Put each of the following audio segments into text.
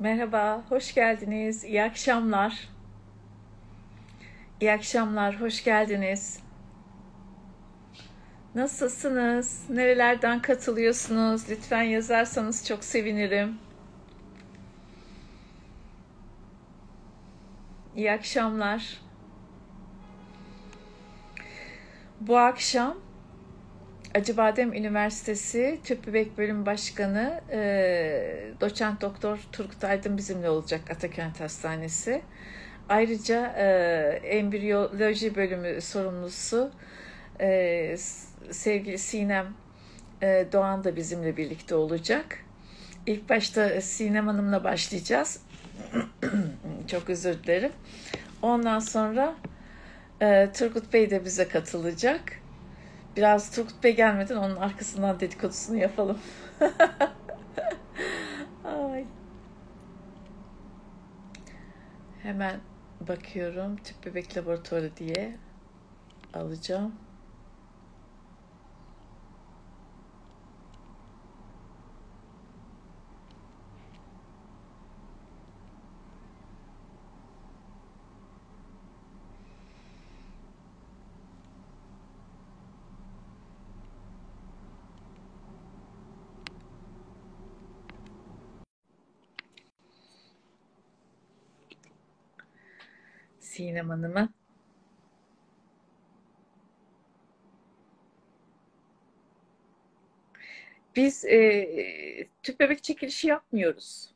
Merhaba, hoş geldiniz. İyi akşamlar. İyi akşamlar, hoş geldiniz. Nasılsınız? Nerelerden katılıyorsunuz? Lütfen yazarsanız çok sevinirim. İyi akşamlar. Bu akşam Acıbadem Üniversitesi Tüp Bebek Bölüm Başkanı e, Doçent Doktor Turgut Aydın bizimle olacak Atakent Hastanesi. Ayrıca e, embriyoloji bölümü sorumlusu e, sevgili Sinem e, Doğan da bizimle birlikte olacak. İlk başta Sinem Hanım'la başlayacağız. Çok özür dilerim. Ondan sonra e, Turgut Bey de bize katılacak. Biraz Turgut Bey gelmeden onun arkasından dedikodusunu yapalım. Ay. Hemen bakıyorum tüp bebek laboratuvarı diye alacağım. Sinem Hanım'ı. Biz e, tüp bebek çekilişi yapmıyoruz.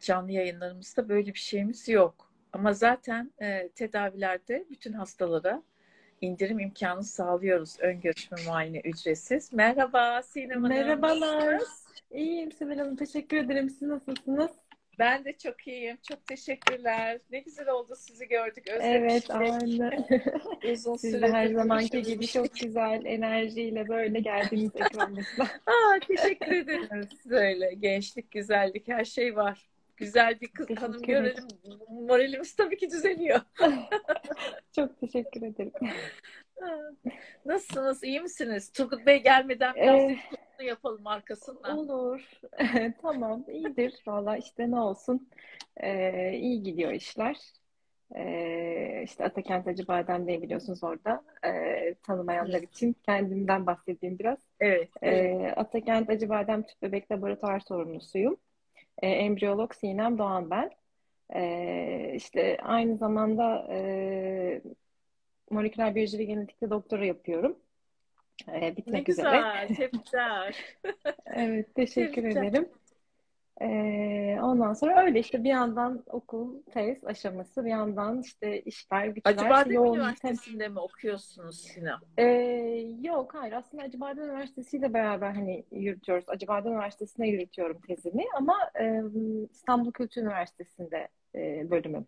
Canlı yayınlarımızda böyle bir şeyimiz yok. Ama zaten e, tedavilerde bütün hastalara indirim imkanı sağlıyoruz. Ön görüşme muayene ücretsiz. Merhaba Sinem Hanım. Merhabalar. İyiyim Sibel Hanım. Teşekkür ederim. Siz nasılsınız? Ben de çok iyiyim. Çok teşekkürler. Ne güzel oldu sizi gördük. Evet, aynen. Uzun Siz de her zamanki gibi çok güzel enerjiyle böyle geldiğiniz ekranımızda. Aa, teşekkür ederim. Böyle gençlik, güzellik her şey var. Güzel bir kız Teşekkür hanım görelim. Moralimiz tabii ki düzeliyor. çok teşekkür ederim. Nasılsınız? İyi misiniz? Turgut Bey gelmeden biraz Ee, yapalım arkasından. olur. Tamam, iyidir. Valla işte ne olsun. Ee, iyi gidiyor işler. Ee, işte Atakent Acıbadem'de biliyorsunuz orada. Ee, tanımayanlar için kendimden bahsedeyim biraz. Evet. evet. Ee, Atakent Acıbadem Tüp Bebek Laboratuvar sorumlusuyum. Ee, embriyolog Sinem Doğan ben. Ee, işte aynı zamanda e, moleküler biyoloji ve genetikte doktora yapıyorum. Ee, Ne bitmek üzere. güzel, tebrikler. Evet, teşekkür Tebrikler. ederim. Ee, ondan sonra öyle işte bir yandan okul, tez aşaması, bir yandan işte işler, güçler, Acıbadem yoğun Üniversitesi'nde mi okuyorsunuz Sinem? Ee, yok hayır aslında Acıbadem Üniversitesi ile beraber hani yürütüyoruz. Acıbadem Üniversitesi'ne yürütüyorum tezimi ama e, İstanbul Kültür Üniversitesi'nde e, bölümüm.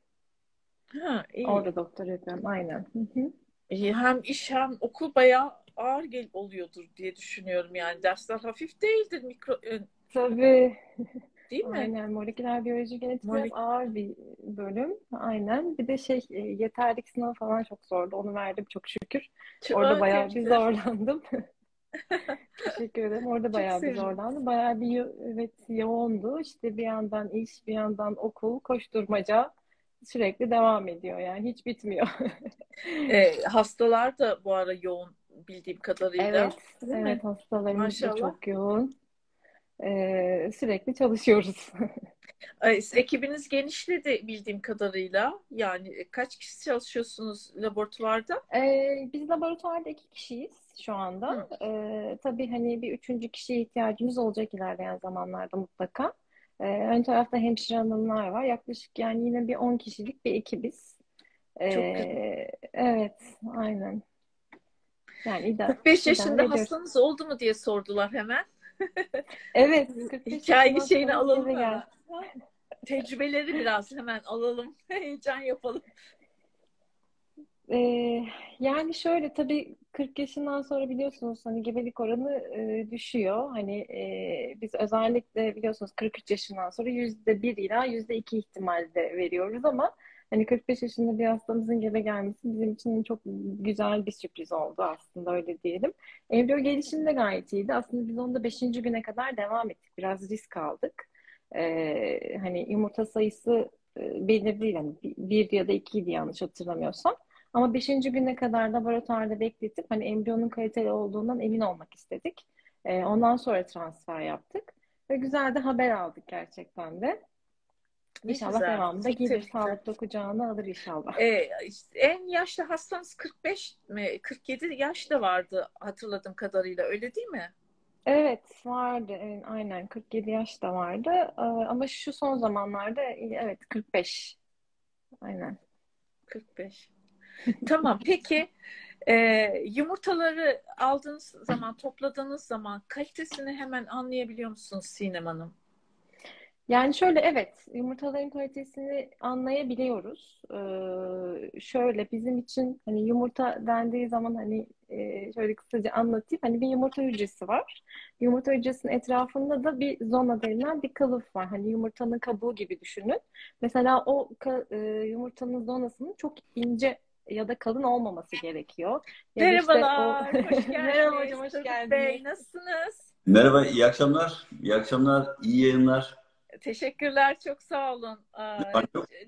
Ha, iyi. Orada doktor yapıyorum aynen. Hı hı. İyi, Hem iş hem okul bayağı ağır gel oluyordur diye düşünüyorum yani. Dersler hafif değildir mikro e, Tabii değil mi? aynen moleküler biyoloji genetik biraz Molek- ağır bir bölüm aynen. Bir de şey e, yeterlik sınavı falan çok zordu. Onu verdim çok şükür. Çok- Orada Aa, bayağı bir zorlandım. Teşekkür ederim. Orada Çok bayağı bir sevindim. zorlandım. Bayağı bir evet yoğundu. İşte bir yandan iş, bir yandan okul, koşturmaca sürekli devam ediyor. Yani hiç bitmiyor. E, hastalar da bu ara yoğun bildiğim kadarıyla. Evet, evet hastalarımız Maşallah. çok yoğun. Ee, sürekli çalışıyoruz. E, ekibiniz genişledi bildiğim kadarıyla. Yani e, kaç kişi çalışıyorsunuz laboratuvarda? Ee, biz laboratuvarda iki kişiyiz şu anda. Hı. Ee, tabii hani bir üçüncü kişiye ihtiyacımız olacak ilerleyen zamanlarda mutlaka. Ee, ön tarafta hemşire hanımlar var. Yaklaşık yani yine bir 10 kişilik bir ekibiz. Çok güzel. Ee, evet, aynen. Yani ida 45 idare yaşında ediyoruz. hastanız oldu mu diye sordular hemen. Evet, 45 Hikaye şeyini alalım gel. Tecrübeleri biraz hemen alalım. Heyecan yapalım. Ee, yani şöyle tabii 40 yaşından sonra biliyorsunuz hani gebelik oranı e, düşüyor. Hani e, biz özellikle biliyorsunuz 43 yaşından sonra %1 ila %2 ihtimalle veriyoruz ama hani 45 yaşında bir hastamızın gebe gelmesi bizim için çok güzel bir sürpriz oldu aslında öyle diyelim. Embriyo gelişimi de gayet iyiydi. Aslında biz onda 5. güne kadar devam ettik. Biraz risk aldık. e, hani yumurta sayısı e, belirli değil. Yani bir ya da ikiydi yanlış hatırlamıyorsam. Ama beşinci güne kadar laboratuvarda bekletip hani embriyonun kaliteli olduğundan emin olmak istedik. E, ondan sonra transfer yaptık. Ve güzel de haber aldık gerçekten de. İnşallah güzel. devamında gelir sağlıklı kucağına alır inşallah. Ee, işte en yaşlı hastanız 45 mi? 47 yaş da vardı hatırladığım kadarıyla öyle değil mi? Evet vardı evet, aynen 47 yaş da vardı Ee, ama şu son zamanlarda evet 45 aynen. 45. Tamam peki e, yumurtaları aldığınız zaman topladığınız zaman kalitesini hemen anlayabiliyor musunuz Sinem Hanım? Yani şöyle evet yumurtaların kalitesini anlayabiliyoruz. Ee, şöyle bizim için hani yumurta dendiği zaman hani e, şöyle kısaca anlatayım. Hani bir yumurta hücresi var. Yumurta hücresinin etrafında da bir zona denilen bir kılıf var. Hani yumurtanın kabuğu gibi düşünün. Mesela o ka- e, yumurtanın zonasının çok ince ya da kalın olmaması gerekiyor. Ya da işte o- Merhabalar, hoş Merhaba geldiniz. hocam, hoş geldiniz. Bey, nasılsınız? Merhaba, iyi akşamlar. İyi akşamlar, iyi yayınlar. Teşekkürler, çok sağ olun.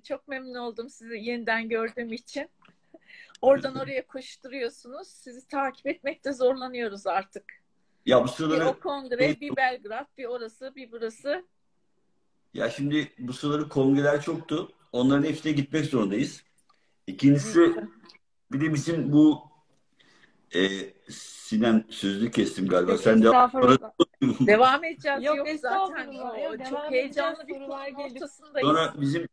Çok- memnun oldum sizi yeniden gördüğüm için. Oradan oraya koşturuyorsunuz. Sizi takip etmekte zorlanıyoruz artık. Ya bu Bir sıraları, o kongre, bir Belgrad, bir orası, bir burası. ya şimdi bu sıraları kongreler çoktu. Onların hepsine gitmek zorundayız. İkincisi, bir de bizim bu e, Sinem sözünü kestim galiba. Sen de. Devam edeceğiz. Yok, Yok, zaten o Yok, çok heyecanlı bir ortasındayız. Sonra bizim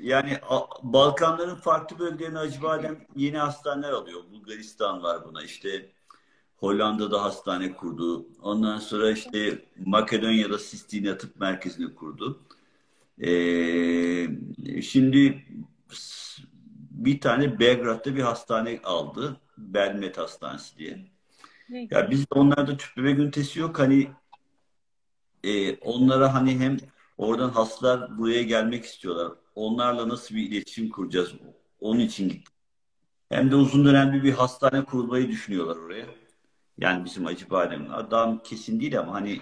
yani Balkanların farklı bölgelerine Acıbadem yeni hastaneler alıyor. Bulgaristan var buna işte. Hollanda'da hastane kurdu. Ondan sonra işte Makedonya'da Sistine Tıp Merkezi'ni kurdu. Ee, şimdi bir tane Belgrad'da bir hastane aldı. Belmet Hastanesi diye. Ne Ya bizde onlarda tüp bebek ünitesi yok. Hani e, onlara hani hem oradan hastalar buraya gelmek istiyorlar. Onlarla nasıl bir iletişim kuracağız? Onun için gittik. Hem de uzun dönemli bir hastane kurmayı düşünüyorlar oraya. Yani bizim Acıbadem'in. Adam kesin değil ama hani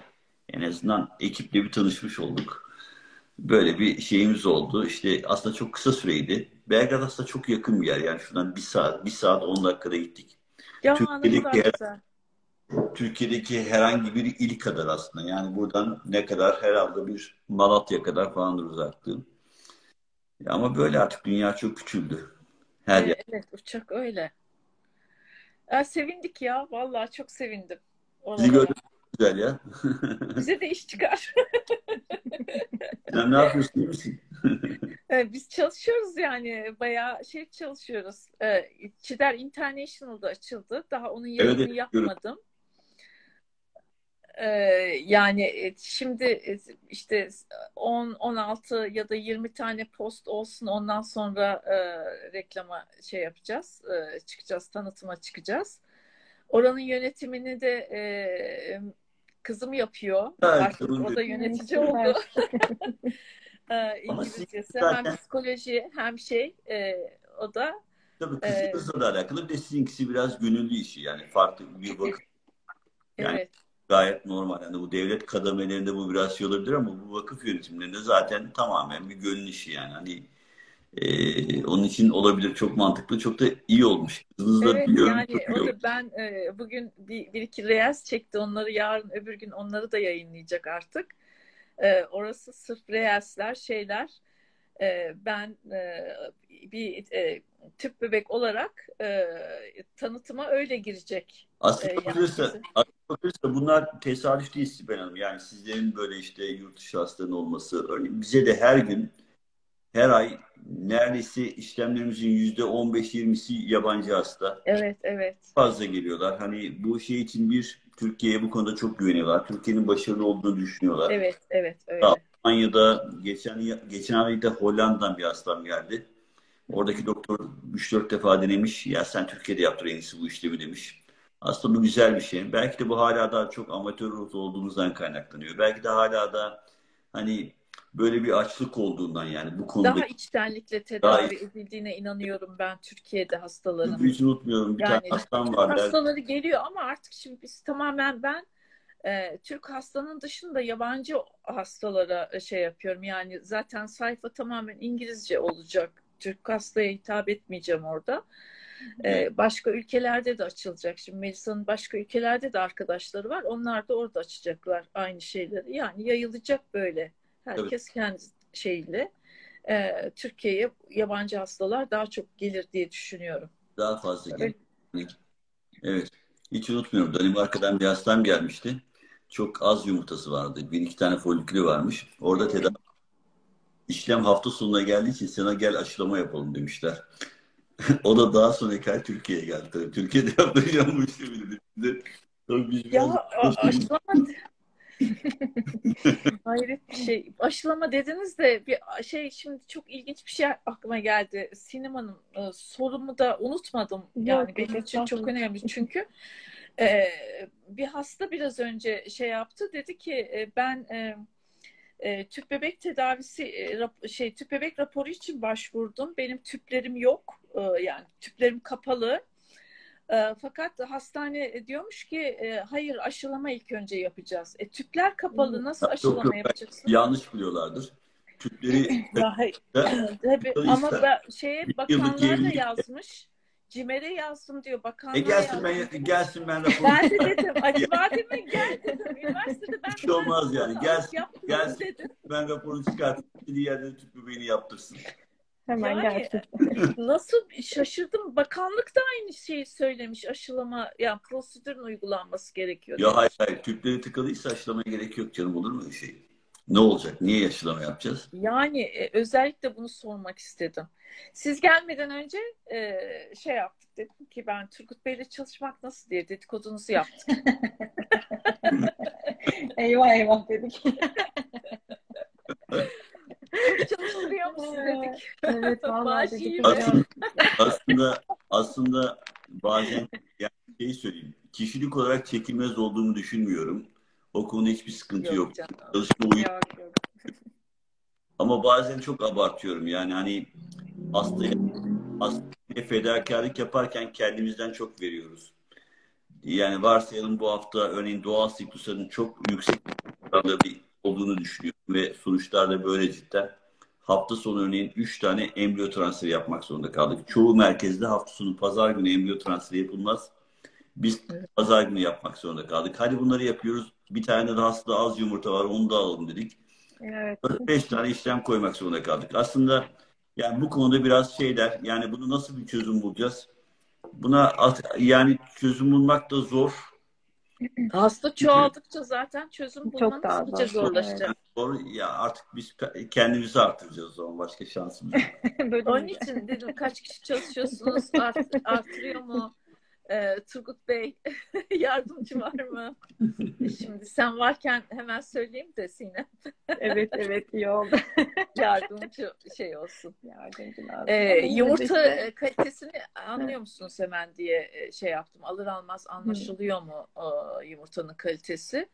en azından ekiple bir tanışmış olduk. Böyle bir şeyimiz oldu. İşte aslında çok kısa süreydi. Belgrad aslında çok yakın bir yer. Yani şuradan bir saat, bir saat on dakikada gittik. Ya ne Türkiye'deki kadar yer- güzel. Türkiye'deki herhangi bir il kadar aslında. Yani buradan ne kadar herhalde bir Malatya kadar falandır uzaklığı. Ya Ama böyle artık dünya çok küçüldü. Her Ee, yer. Evet, uçak öyle. Ee, sevindik ya. Vallahi çok sevindim. Sizi gördüm güzel ya. Bize de iş çıkar. Sen ne yapıyorsun iyi misin? Biz çalışıyoruz yani. Bayağı şey çalışıyoruz. Ee, Çider International'da açıldı. Daha onun yayını evet, yapmadım. Ee, yani e, şimdi e, işte 10, 16 ya da 20 tane post olsun ondan sonra e, reklama şey yapacağız. E, çıkacağız, tanıtıma çıkacağız. Oranın yönetimini de e, kızım yapıyor. Artık o da yönetici oldu. Ee, İngilizcesi zaten- hem psikoloji hem şey e, o da Tabii Ee, kızınızla da alakalı. Bir de sizinkisi biraz gönüllü işi. Yani farklı bir vakıf. Yani evet gayet normal. Yani bu devlet kademelerinde bu biraz şey olabilir ama bu vakıf yönetimlerinde zaten tamamen bir gönül işi yani. Hani e, onun için olabilir. Çok mantıklı. Çok da iyi olmuş. Kızınız da Evet biliyorum yani çok iyi o olmuş. da ben e, bugün bir, bir iki reels çekti onları yarın öbür gün onları da yayınlayacak artık. E, orası sırf reelsler şeyler. E, ben e, bir e, tüp bebek olarak e, tanıtıma öyle girecek. Aslında Ee, yani bakılırsa, bakılırsa bunlar tesadüf değil Sibel Hanım. Yani sizlerin böyle işte yurt dışı hastaların olması. Örneğin bize de her gün, her ay neredeyse işlemlerimizin yüzde 15-20'si yabancı hasta. Evet evet. Fazla geliyorlar. Hani bu şey için bir Türkiye'ye bu konuda çok güveniyorlar. Türkiye'nin başarılı olduğunu düşünüyorlar. Evet evet öyle. Almanya'da geçen geçen ayda Hollanda'dan bir hastam geldi. Oradaki doktor 3-4 defa denemiş. Ya sen Türkiye'de yaptır en iyisi bu işlemi demiş. Aslında bu güzel bir şey. Belki de bu hala daha çok amatör olduğumuzdan kaynaklanıyor. Belki de hala da hani böyle bir açlık olduğundan yani bu konuda Daha içtenlikle tedavi edildiğine inanıyorum ben Türkiye'de hastaların. hiç unutmuyorum. Bir Yani tane hastam var. der- hastaları geliyor ama artık şimdi biz tamamen ben e, Türk hastanın dışında yabancı hastalara e, şey yapıyorum. Yani zaten sayfa tamamen İngilizce olacak. Türk hastaya hitap etmeyeceğim orada. Ee, başka ülkelerde de açılacak. Şimdi Melisa'nın başka ülkelerde de arkadaşları var. Onlar da orada açacaklar aynı şeyleri. Yani yayılacak böyle. Herkes evet. kendi şeyiyle. Ee, Türkiye'ye yabancı hastalar daha çok gelir diye düşünüyorum. Daha fazla gelir. Evet. evet. Hiç unutmuyorum. Danimarka'dan bir hastam gelmişti. Çok az yumurtası vardı. Bir iki tane folikülü varmış. Orada tedavi işlem hafta sonuna geldiği için sana gel aşılama yapalım demişler. o da daha sonra kay Türkiye'ye geldi. Tabii. Türkiye'de yaptıracağım bu işi bildi. Tabii ya aşılama Hayret bir şey. Aşılama dediniz de bir şey şimdi çok ilginç bir şey aklıma geldi. Sinema'nın e, sorumu da unutmadım. Yani Yok, benim için çok önemli. Çünkü e, bir hasta biraz önce şey yaptı. Dedi ki e, ben e, e, tüp bebek tedavisi e, rap, şey tüp bebek raporu için başvurdum. Benim tüplerim yok. E, yani tüplerim kapalı. E, fakat hastane diyormuş ki e, hayır aşılama ilk önce yapacağız. E, tüpler kapalı nasıl aşılama yok, yapacaksın? Yanlış biliyorlardır. Tüpleri Tabii, ama ben, şeye bakanlar da yazmış. Cimer'e yazdım diyor. Bakanlığa e gelsin yazdım. ben gelsin ben rapor. Ben de dedim. Acaba dedim gel dedim. Üniversitede ben bir şey olmaz yani. Gelsin, gelsin dedim. ben raporu çıkartayım. Bir yerde tüp bebeğini yaptırsın. Hemen yani, gelsin. nasıl şaşırdım. Bakanlık da aynı şeyi söylemiş. Aşılama yani prosedürün uygulanması gerekiyor. Ya hayır hayır. Tüpleri tıkalıysa aşılamaya gerek yok canım. Olur mu öyle şey? Ne olacak? Niye aşılama yapacağız? Yani e, özellikle bunu sormak istedim. Siz gelmeden önce e, şey yaptık dedim ki ben Turgut Bey'le çalışmak nasıl diye dedikodunuzu yaptık. eyvah eyvah dedik. Çalıştırıyor mu dedik. Evet vallahi dedik. Aslında, aslında, aslında bazen yani şey söyleyeyim. Kişilik olarak çekilmez olduğumu düşünmüyorum. O konuda hiçbir sıkıntı yok. yok. Çalışma uyum. Yok, yok. Ama bazen çok abartıyorum. Yani hani hastaya, hastaya fedakarlık yaparken kendimizden çok veriyoruz. Yani varsayalım bu hafta örneğin doğal siklusların çok yüksek bir olduğunu düşünüyorum ve sonuçlar da böyle cidden. Hafta sonu örneğin 3 tane embriyo transferi yapmak zorunda kaldık. Çoğu merkezde hafta sonu pazar günü embriyo transferi yapılmaz. Biz pazar günü yapmak zorunda kaldık. Hadi bunları yapıyoruz. Bir tane de hasta az yumurta var onu da alalım dedik. Evet. 5 tane işlem koymak zorunda kaldık. Aslında yani bu konuda biraz şeyler yani bunu nasıl bir çözüm bulacağız? Buna yani çözüm bulmak da zor. Hasta çoğaldıkça zaten çözüm bulmanız daha zor. zorlaşacak. Yani zor. Ya artık biz kendimizi artıracağız o zaman. Başka şansımız yok. Onun için dedim kaç kişi çalışıyorsunuz? Art, artırıyor mu? Ee, Turgut Bey yardımcı var mı? Şimdi sen varken hemen söyleyeyim de Sinem. evet evet iyi oldu. yardımcı şey olsun. Yardımcı lazım. Ee, yumurta işte. kalitesini anlıyor musunuz hemen diye e, şey yaptım. Alır almaz anlaşılıyor mu e, yumurtanın kalitesi?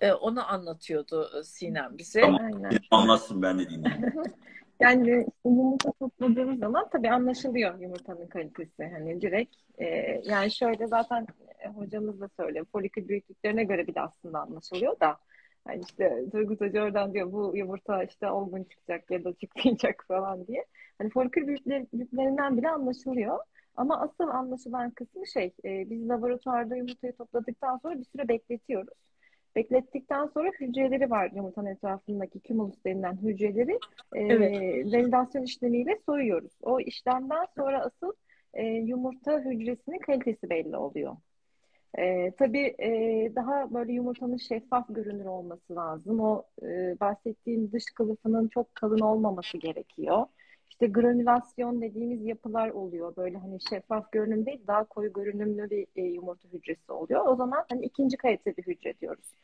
E, onu anlatıyordu Sinem bize. Tamam. Aynen. Anlatsın ben de dinleyeyim. Yani yumurta topladığımız zaman tabii anlaşılıyor yumurtanın kalitesi. Hani direkt e, yani şöyle zaten e, hocamız da söylüyor. Folikül büyüklüklerine göre bile aslında anlaşılıyor da. Yani işte Turgut Hoca oradan diyor bu yumurta işte olgun çıkacak ya da çıkmayacak falan diye. Hani folikül büyüklüklerinden bile anlaşılıyor. Ama asıl anlaşılan kısmı şey, e, biz laboratuvarda yumurtayı topladıktan sonra bir süre bekletiyoruz. Beklettikten sonra hücreleri var yumurtanın etrafındaki kümulus denilen hücreleri e, evet. validasyon işlemiyle soyuyoruz. O işlemden sonra asıl e, yumurta hücresinin kalitesi belli oluyor. E, tabii e, daha böyle yumurtanın şeffaf görünür olması lazım. O e, bahsettiğim dış kılıfının çok kalın olmaması gerekiyor. İşte granülasyon dediğimiz yapılar oluyor. Böyle hani şeffaf görünüm değil, daha koyu görünümlü bir e, yumurta hücresi oluyor. O zaman hani ikinci kalite bir hücre diyoruz.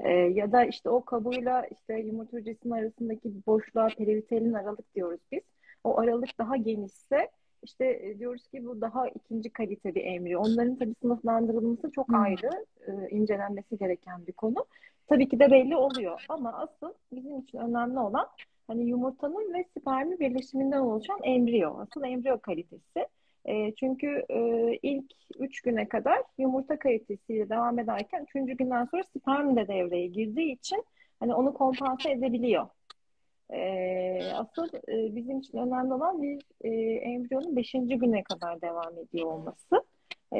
E, ya da işte o kabuğuyla işte yumurta hücresinin arasındaki boşluğa perivitelin aralık diyoruz biz. O aralık daha genişse işte e, diyoruz ki bu daha ikinci kalite bir embriyo. Onların tabii sınıflandırılması çok hmm. ayrı, e, incelenmesi gereken bir konu. Tabii ki de belli oluyor ama asıl bizim için önemli olan hani yumurtanın ve spermin birleşiminden oluşan embriyo. Asıl embriyo kalitesi. E, çünkü e, ilk 3 güne kadar yumurta kalitesiyle devam ederken 3. günden sonra sperm de devreye girdiği için hani onu kompanse edebiliyor. E, asıl e, bizim için önemli olan bir e, embriyonun 5. güne kadar devam ediyor olması. E,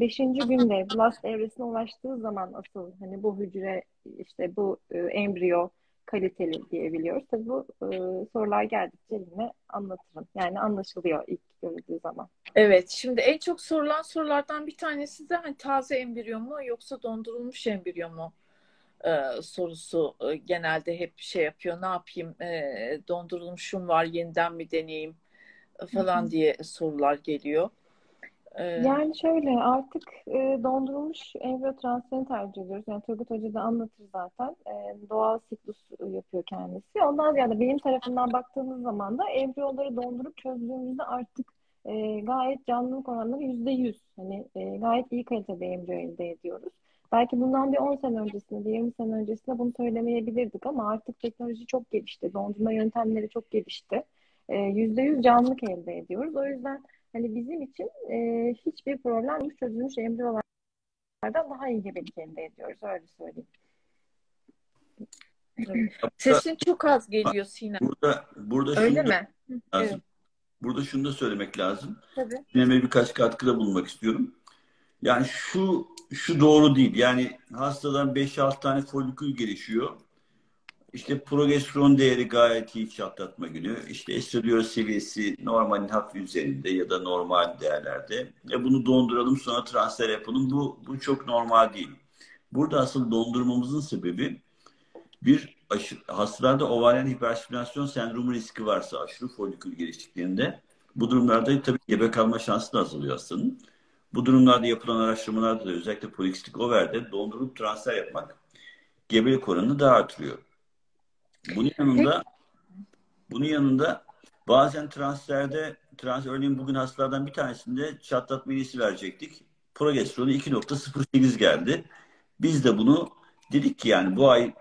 beşinci günde blast evresine ulaştığı zaman asıl hani bu hücre işte bu e, embriyo kaliteli diyebiliyoruz. Tabii bu e, sorular geldikçe yine anlatırım. Yani anlaşılıyor ilk görüldüğü zaman. Evet, şimdi en çok sorulan sorulardan bir tanesi de hani taze embriyo mu yoksa dondurulmuş embriyo mu e, sorusu e, genelde hep şey yapıyor. Ne yapayım? E, dondurulmuşum var, yeniden mi deneyeyim falan Hı-hı. diye sorular geliyor. E, yani şöyle artık e, dondurulmuş embriyo transferini tercih ediyoruz. Yani Turgut Hoca da anlatır zaten. E, doğal siklus yapıyor kendisi. Ondan ziyade benim tarafından baktığımız zaman da embriyoları dondurup çözdüğümüzde artık e, gayet canlılık oranları yüzde yüz. Hani e, gayet iyi kalitede embriyo elde ediyoruz. Belki bundan bir 10 sene öncesinde, bir 20 sene öncesinde bunu söylemeyebilirdik ama artık teknoloji çok gelişti. Dondurma yöntemleri çok gelişti. E, yüzde yüz canlılık elde ediyoruz. O yüzden hani bizim için e, hiçbir problem yok. Çözülmüş embriyolardan daha iyi gebelik elde ediyoruz. Öyle söyleyeyim. Evet. Sesin çok az geliyor Sinem. Burada, burada Öyle mi? Evet. Burada şunu da söylemek lazım. Tabii. Sinem'e birkaç katkıda bulunmak istiyorum. Yani şu şu doğru değil. Yani hastadan 5-6 tane folikül gelişiyor. İşte progesteron değeri gayet iyi çatlatma günü. İşte estradiol seviyesi normalin hafif üzerinde ya da normal değerlerde. E bunu donduralım sonra transfer yapalım. Bu, bu çok normal değil. Burada asıl dondurmamızın sebebi bir aşı, hastalarda ovaryen hiperstimülasyon sendromu riski varsa aşırı folikül geliştiklerinde bu durumlarda tabii gebe kalma şansı da azalıyor hastanın. Bu durumlarda yapılan araştırmalarda da özellikle polikistik overde dondurup transfer yapmak gebelik oranını daha artırıyor. Bunun yanında bunun yanında bazen transferde trans örneğin bugün hastalardan bir tanesinde çatlatma iğnesi verecektik. Progesteronu 2.08 geldi. Biz de bunu dedik ki yani bu ay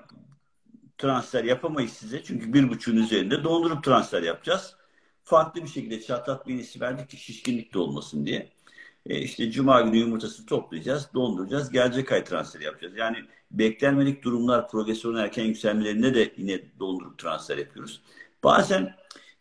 transfer yapamayız size. Çünkü bir buçuğun üzerinde dondurup transfer yapacağız. Farklı bir şekilde çatlatma iğnesi verdik ki şişkinlik de olmasın diye. E işte cuma günü yumurtasını toplayacağız, donduracağız, gelecek ay transfer yapacağız. Yani beklenmedik durumlar progresyonun erken yükselmelerinde de yine dondurup transfer yapıyoruz. Bazen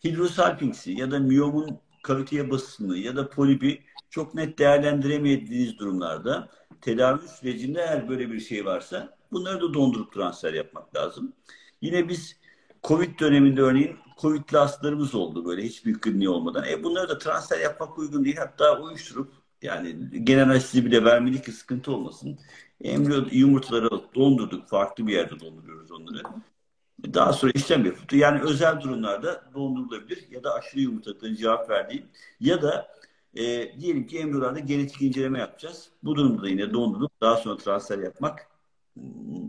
hidrosalpingsi ya da miyomun kaviteye basını ya da polibi çok net değerlendiremediğiniz durumlarda tedavi sürecinde eğer böyle bir şey varsa bunları da dondurup transfer yapmak lazım. Yine biz Covid döneminde örneğin Covid'li hastalarımız oldu böyle hiçbir kliniği olmadan. E bunları da transfer yapmak uygun değil. Hatta uyuşturup yani genel anestezi bile vermedik ki sıkıntı olmasın. Embriyo yumurtaları dondurduk. Farklı bir yerde donduruyoruz onları. Daha sonra işlem yapıldı. Yani özel durumlarda dondurulabilir ya da aşırı yumurtadan cevap verdiğim ya da e, diyelim ki embriyolarda genetik inceleme yapacağız. Bu durumda da yine dondurup daha sonra transfer yapmak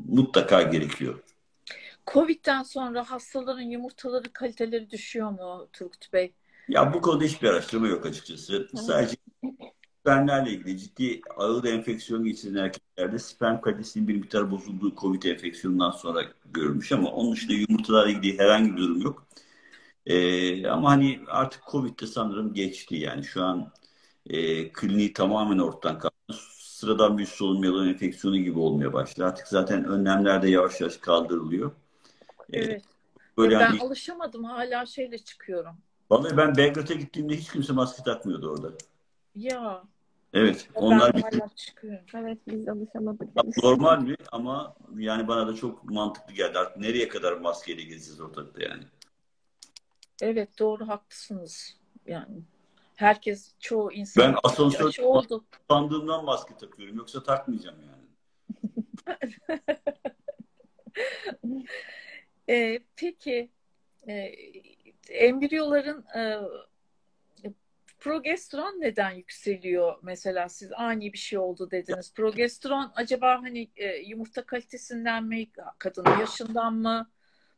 mutlaka gerekiyor. Covid'den sonra hastaların yumurtaları kaliteleri düşüyor mu Turgut Bey? Ya bu konuda hiçbir araştırma yok açıkçası. Sadece spermlerle ilgili ciddi ağır enfeksiyon geçiren erkeklerde sperm kalitesinin bir miktar bozulduğu COVID enfeksiyonundan sonra görülmüş ama onun dışında yumurtalarla ilgili herhangi bir durum yok. Ee, ama hani artık COVID'de sanırım geçti yani şu an e, kliniği tamamen ortadan kalktı. Sıradan bir solunum yolu enfeksiyonu gibi olmaya başladı. Artık zaten önlemler de yavaş yavaş kaldırılıyor. Ee, evet. Böyle ben hani... alışamadım hala şeyle çıkıyorum. Vallahi ben Belgrad'a gittiğimde hiç kimse maske takmıyordu orada. Ya. Evet. Onlar bir... Evet biz alışamadık. Normal mi ama yani bana da çok mantıklı geldi. Artık nereye kadar maskeyle gezeceğiz ortalıkta yani. Evet doğru haklısınız. Yani herkes çoğu insan ben asansör oldu. sandığımdan maske takıyorum. Yoksa takmayacağım yani. e, peki e, embriyoların e, Progesteron neden yükseliyor mesela siz ani bir şey oldu dediniz. Progesteron acaba hani e, yumurta kalitesinden mi, kadının yaşından mı?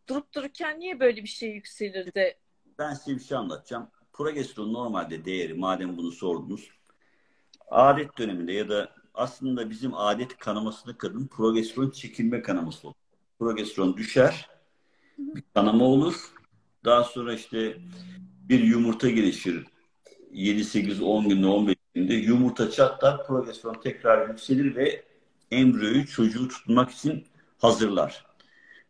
Durup dururken niye böyle bir şey yükselir de? Ben size bir şey anlatacağım. Progesteron normalde değeri madem bunu sordunuz. Adet döneminde ya da aslında bizim adet kanamasında kadın progesteron çekilme kanaması olur. Progesteron düşer, bir kanama olur. Daha sonra işte bir yumurta gelişir 7, 8, 10 günde 15 günde yumurta çatlar, progesteron tekrar yükselir ve embriyoyu çocuğu tutmak için hazırlar.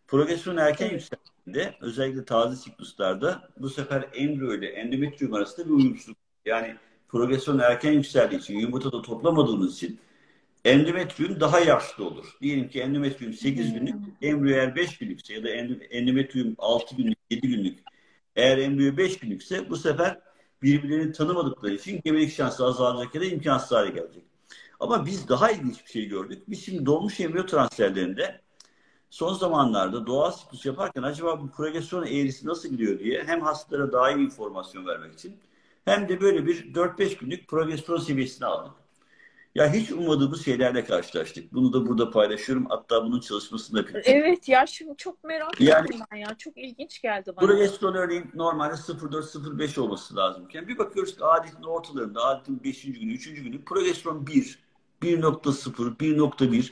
Progesteron erken yükseldiğinde özellikle taze sikluslarda bu sefer embriyo ile endometrium arasında bir uyumsuzluk. Yani progesteron erken yükseldiği için yumurta da toplamadığımız için endometrium daha yaşlı olur. Diyelim ki endometrium 8 hmm. günlük, embriyo eğer 5 günlükse ya da endometrium 6 günlük, 7 günlük eğer embriyo 5 günlükse bu sefer birbirlerini tanımadıkları için gebelik şansı azalacak ya da imkansız hale gelecek. Ama biz daha ilginç bir şey gördük. Biz şimdi doğmuş embriyo transferlerinde son zamanlarda doğal siklus yaparken acaba bu progesteron eğrisi nasıl gidiyor diye hem hastalara daha iyi informasyon vermek için hem de böyle bir 4-5 günlük progesteron seviyesini aldık. Ya hiç ummadığımız şeylerle karşılaştık. Bunu da burada paylaşıyorum. Hatta bunun çalışmasını da bitirdim. Evet ya şimdi çok merak yani, ettim ben ya. Çok ilginç geldi bana. Progesteron örneğin normalde 0.4-0.5 olması lazımken bir bakıyoruz ki adetin ortalarında, adetin 5. günü, 3. günü progesteron 1, 1.0, 1.1.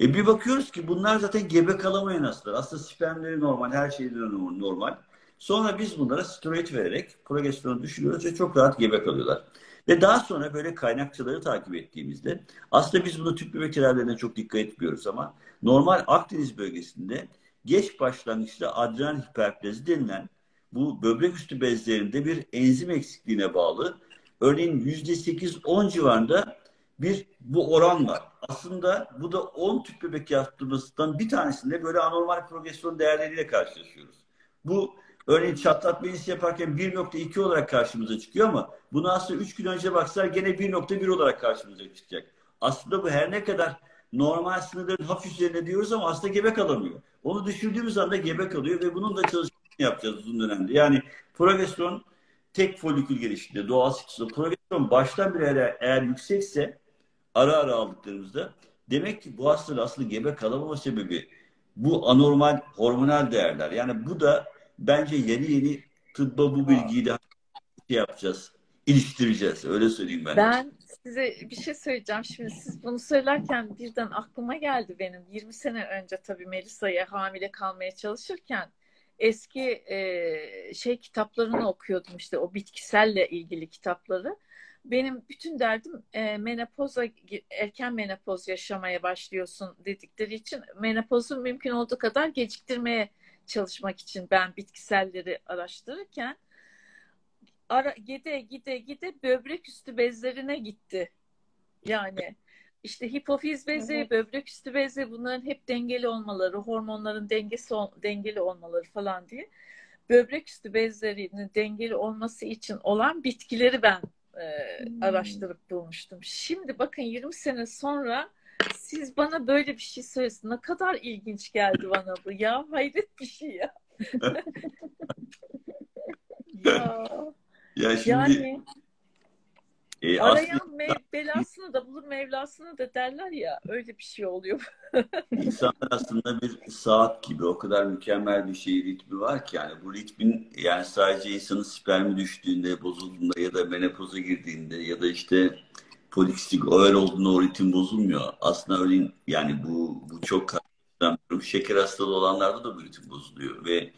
E bir bakıyoruz ki bunlar zaten gebe kalamayan hastalar. Aslında spermleri normal, her şeyleri normal. Sonra biz bunlara steroid vererek progesteronu düşürüyoruz ve çok rahat gebe kalıyorlar. Ve daha sonra böyle kaynakçıları takip ettiğimizde aslında biz bunu tüp bebek çok dikkat etmiyoruz ama normal Akdeniz bölgesinde geç başlangıçta adrenal hiperplazi denilen bu böbrek üstü bezlerinde bir enzim eksikliğine bağlı örneğin %8-10 civarında bir bu oran var. Aslında bu da 10 tüp bebek yaptırmasından bir tanesinde böyle anormal progesteron değerleriyle karşılaşıyoruz. Bu Örneğin çatlatma inisi yaparken 1.2 olarak karşımıza çıkıyor ama bunu aslında 3 gün önce baksalar gene 1.1 olarak karşımıza çıkacak. Aslında bu her ne kadar normal sınırların hafif üzerinde diyoruz ama aslında gebe kalamıyor. Onu düşürdüğümüz anda gebe kalıyor ve bunun da çalışmasını yapacağız uzun dönemde. Yani progesteron tek folikül gelişinde doğal siklusda progesteron baştan beri eğer, eğer yüksekse ara ara aldıklarımızda demek ki bu hastalığı aslında gebe kalamama sebebi bu anormal hormonal değerler. Yani bu da bence yeni yeni tıbba bu bilgiyi de şey yapacağız. iliştireceğiz. Öyle söyleyeyim ben. Ben size bir şey söyleyeceğim. Şimdi siz bunu söylerken birden aklıma geldi benim. 20 sene önce tabii Melisa'ya hamile kalmaya çalışırken eski e, şey kitaplarını okuyordum işte o bitkiselle ilgili kitapları. Benim bütün derdim e, menopoza erken menopoz yaşamaya başlıyorsun dedikleri için menopozu mümkün olduğu kadar geciktirmeye çalışmak için ben bitkiselleri araştırırken ara, gide gide gide böbrek üstü bezlerine gitti. Yani işte hipofiz bezi, evet. böbrek üstü bezi bunların hep dengeli olmaları, hormonların dengesi dengeli olmaları falan diye böbrek üstü bezlerinin dengeli olması için olan bitkileri ben e, hmm. araştırıp bulmuştum. Şimdi bakın 20 sene sonra siz bana böyle bir şey söylesin. Ne kadar ilginç geldi bana bu ya. Hayret bir şey ya. ya. Ya şimdi yani e, arayan aslında, mev, belasını da bulur mevlasını da derler ya öyle bir şey oluyor. İnsanlar aslında bir saat gibi o kadar mükemmel bir şey ritmi var ki yani bu ritmin yani sadece insanın spermi düştüğünde bozulduğunda ya da menopoza girdiğinde ya da işte polikistik over olduğunda o ritim bozulmuyor. Aslında örneğin yani bu, bu çok şeker hastalığı olanlarda da bu ritim bozuluyor ve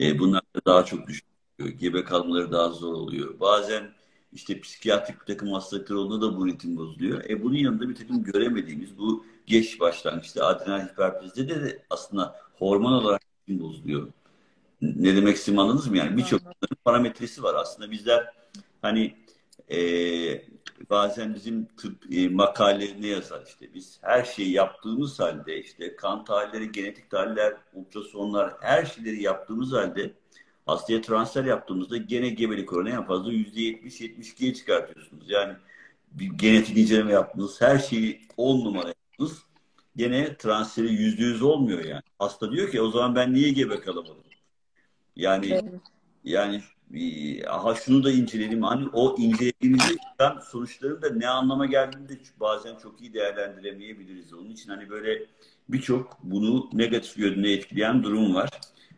e, bunlar da daha çok düşüyor. Gebe kalmaları daha zor oluyor. Bazen işte psikiyatrik bir takım hastalıklar olduğunda da bu ritim bozuluyor. E bunun yanında bir takım göremediğimiz bu geç başlangıçta adrenal hiperplazide de, de aslında hormon olarak ritim bozuluyor. Ne demek istediğimi anladınız mı? Yani birçok parametresi var. Aslında bizler hani e, bazen bizim tıp e, makalelerine yazar işte biz her şeyi yaptığımız halde işte kan tahlilleri, genetik tahliller, ultrasonlar her şeyleri yaptığımız halde hastaya transfer yaptığımızda gene gebelik oranı en fazla %70-72'ye çıkartıyorsunuz. Yani bir genetik inceleme yaptınız, her şeyi 10 numara yaptınız. Gene transferi %100 olmuyor yani. Hasta diyor ki o zaman ben niye gebe kalamadım? Yani evet. yani aha şunu da inceleyelim. Hani o incelediğimizde çıkan sonuçların da ne anlama geldiğini de bazen çok iyi değerlendiremeyebiliriz. Onun için hani böyle birçok bunu negatif yönüne etkileyen durum var.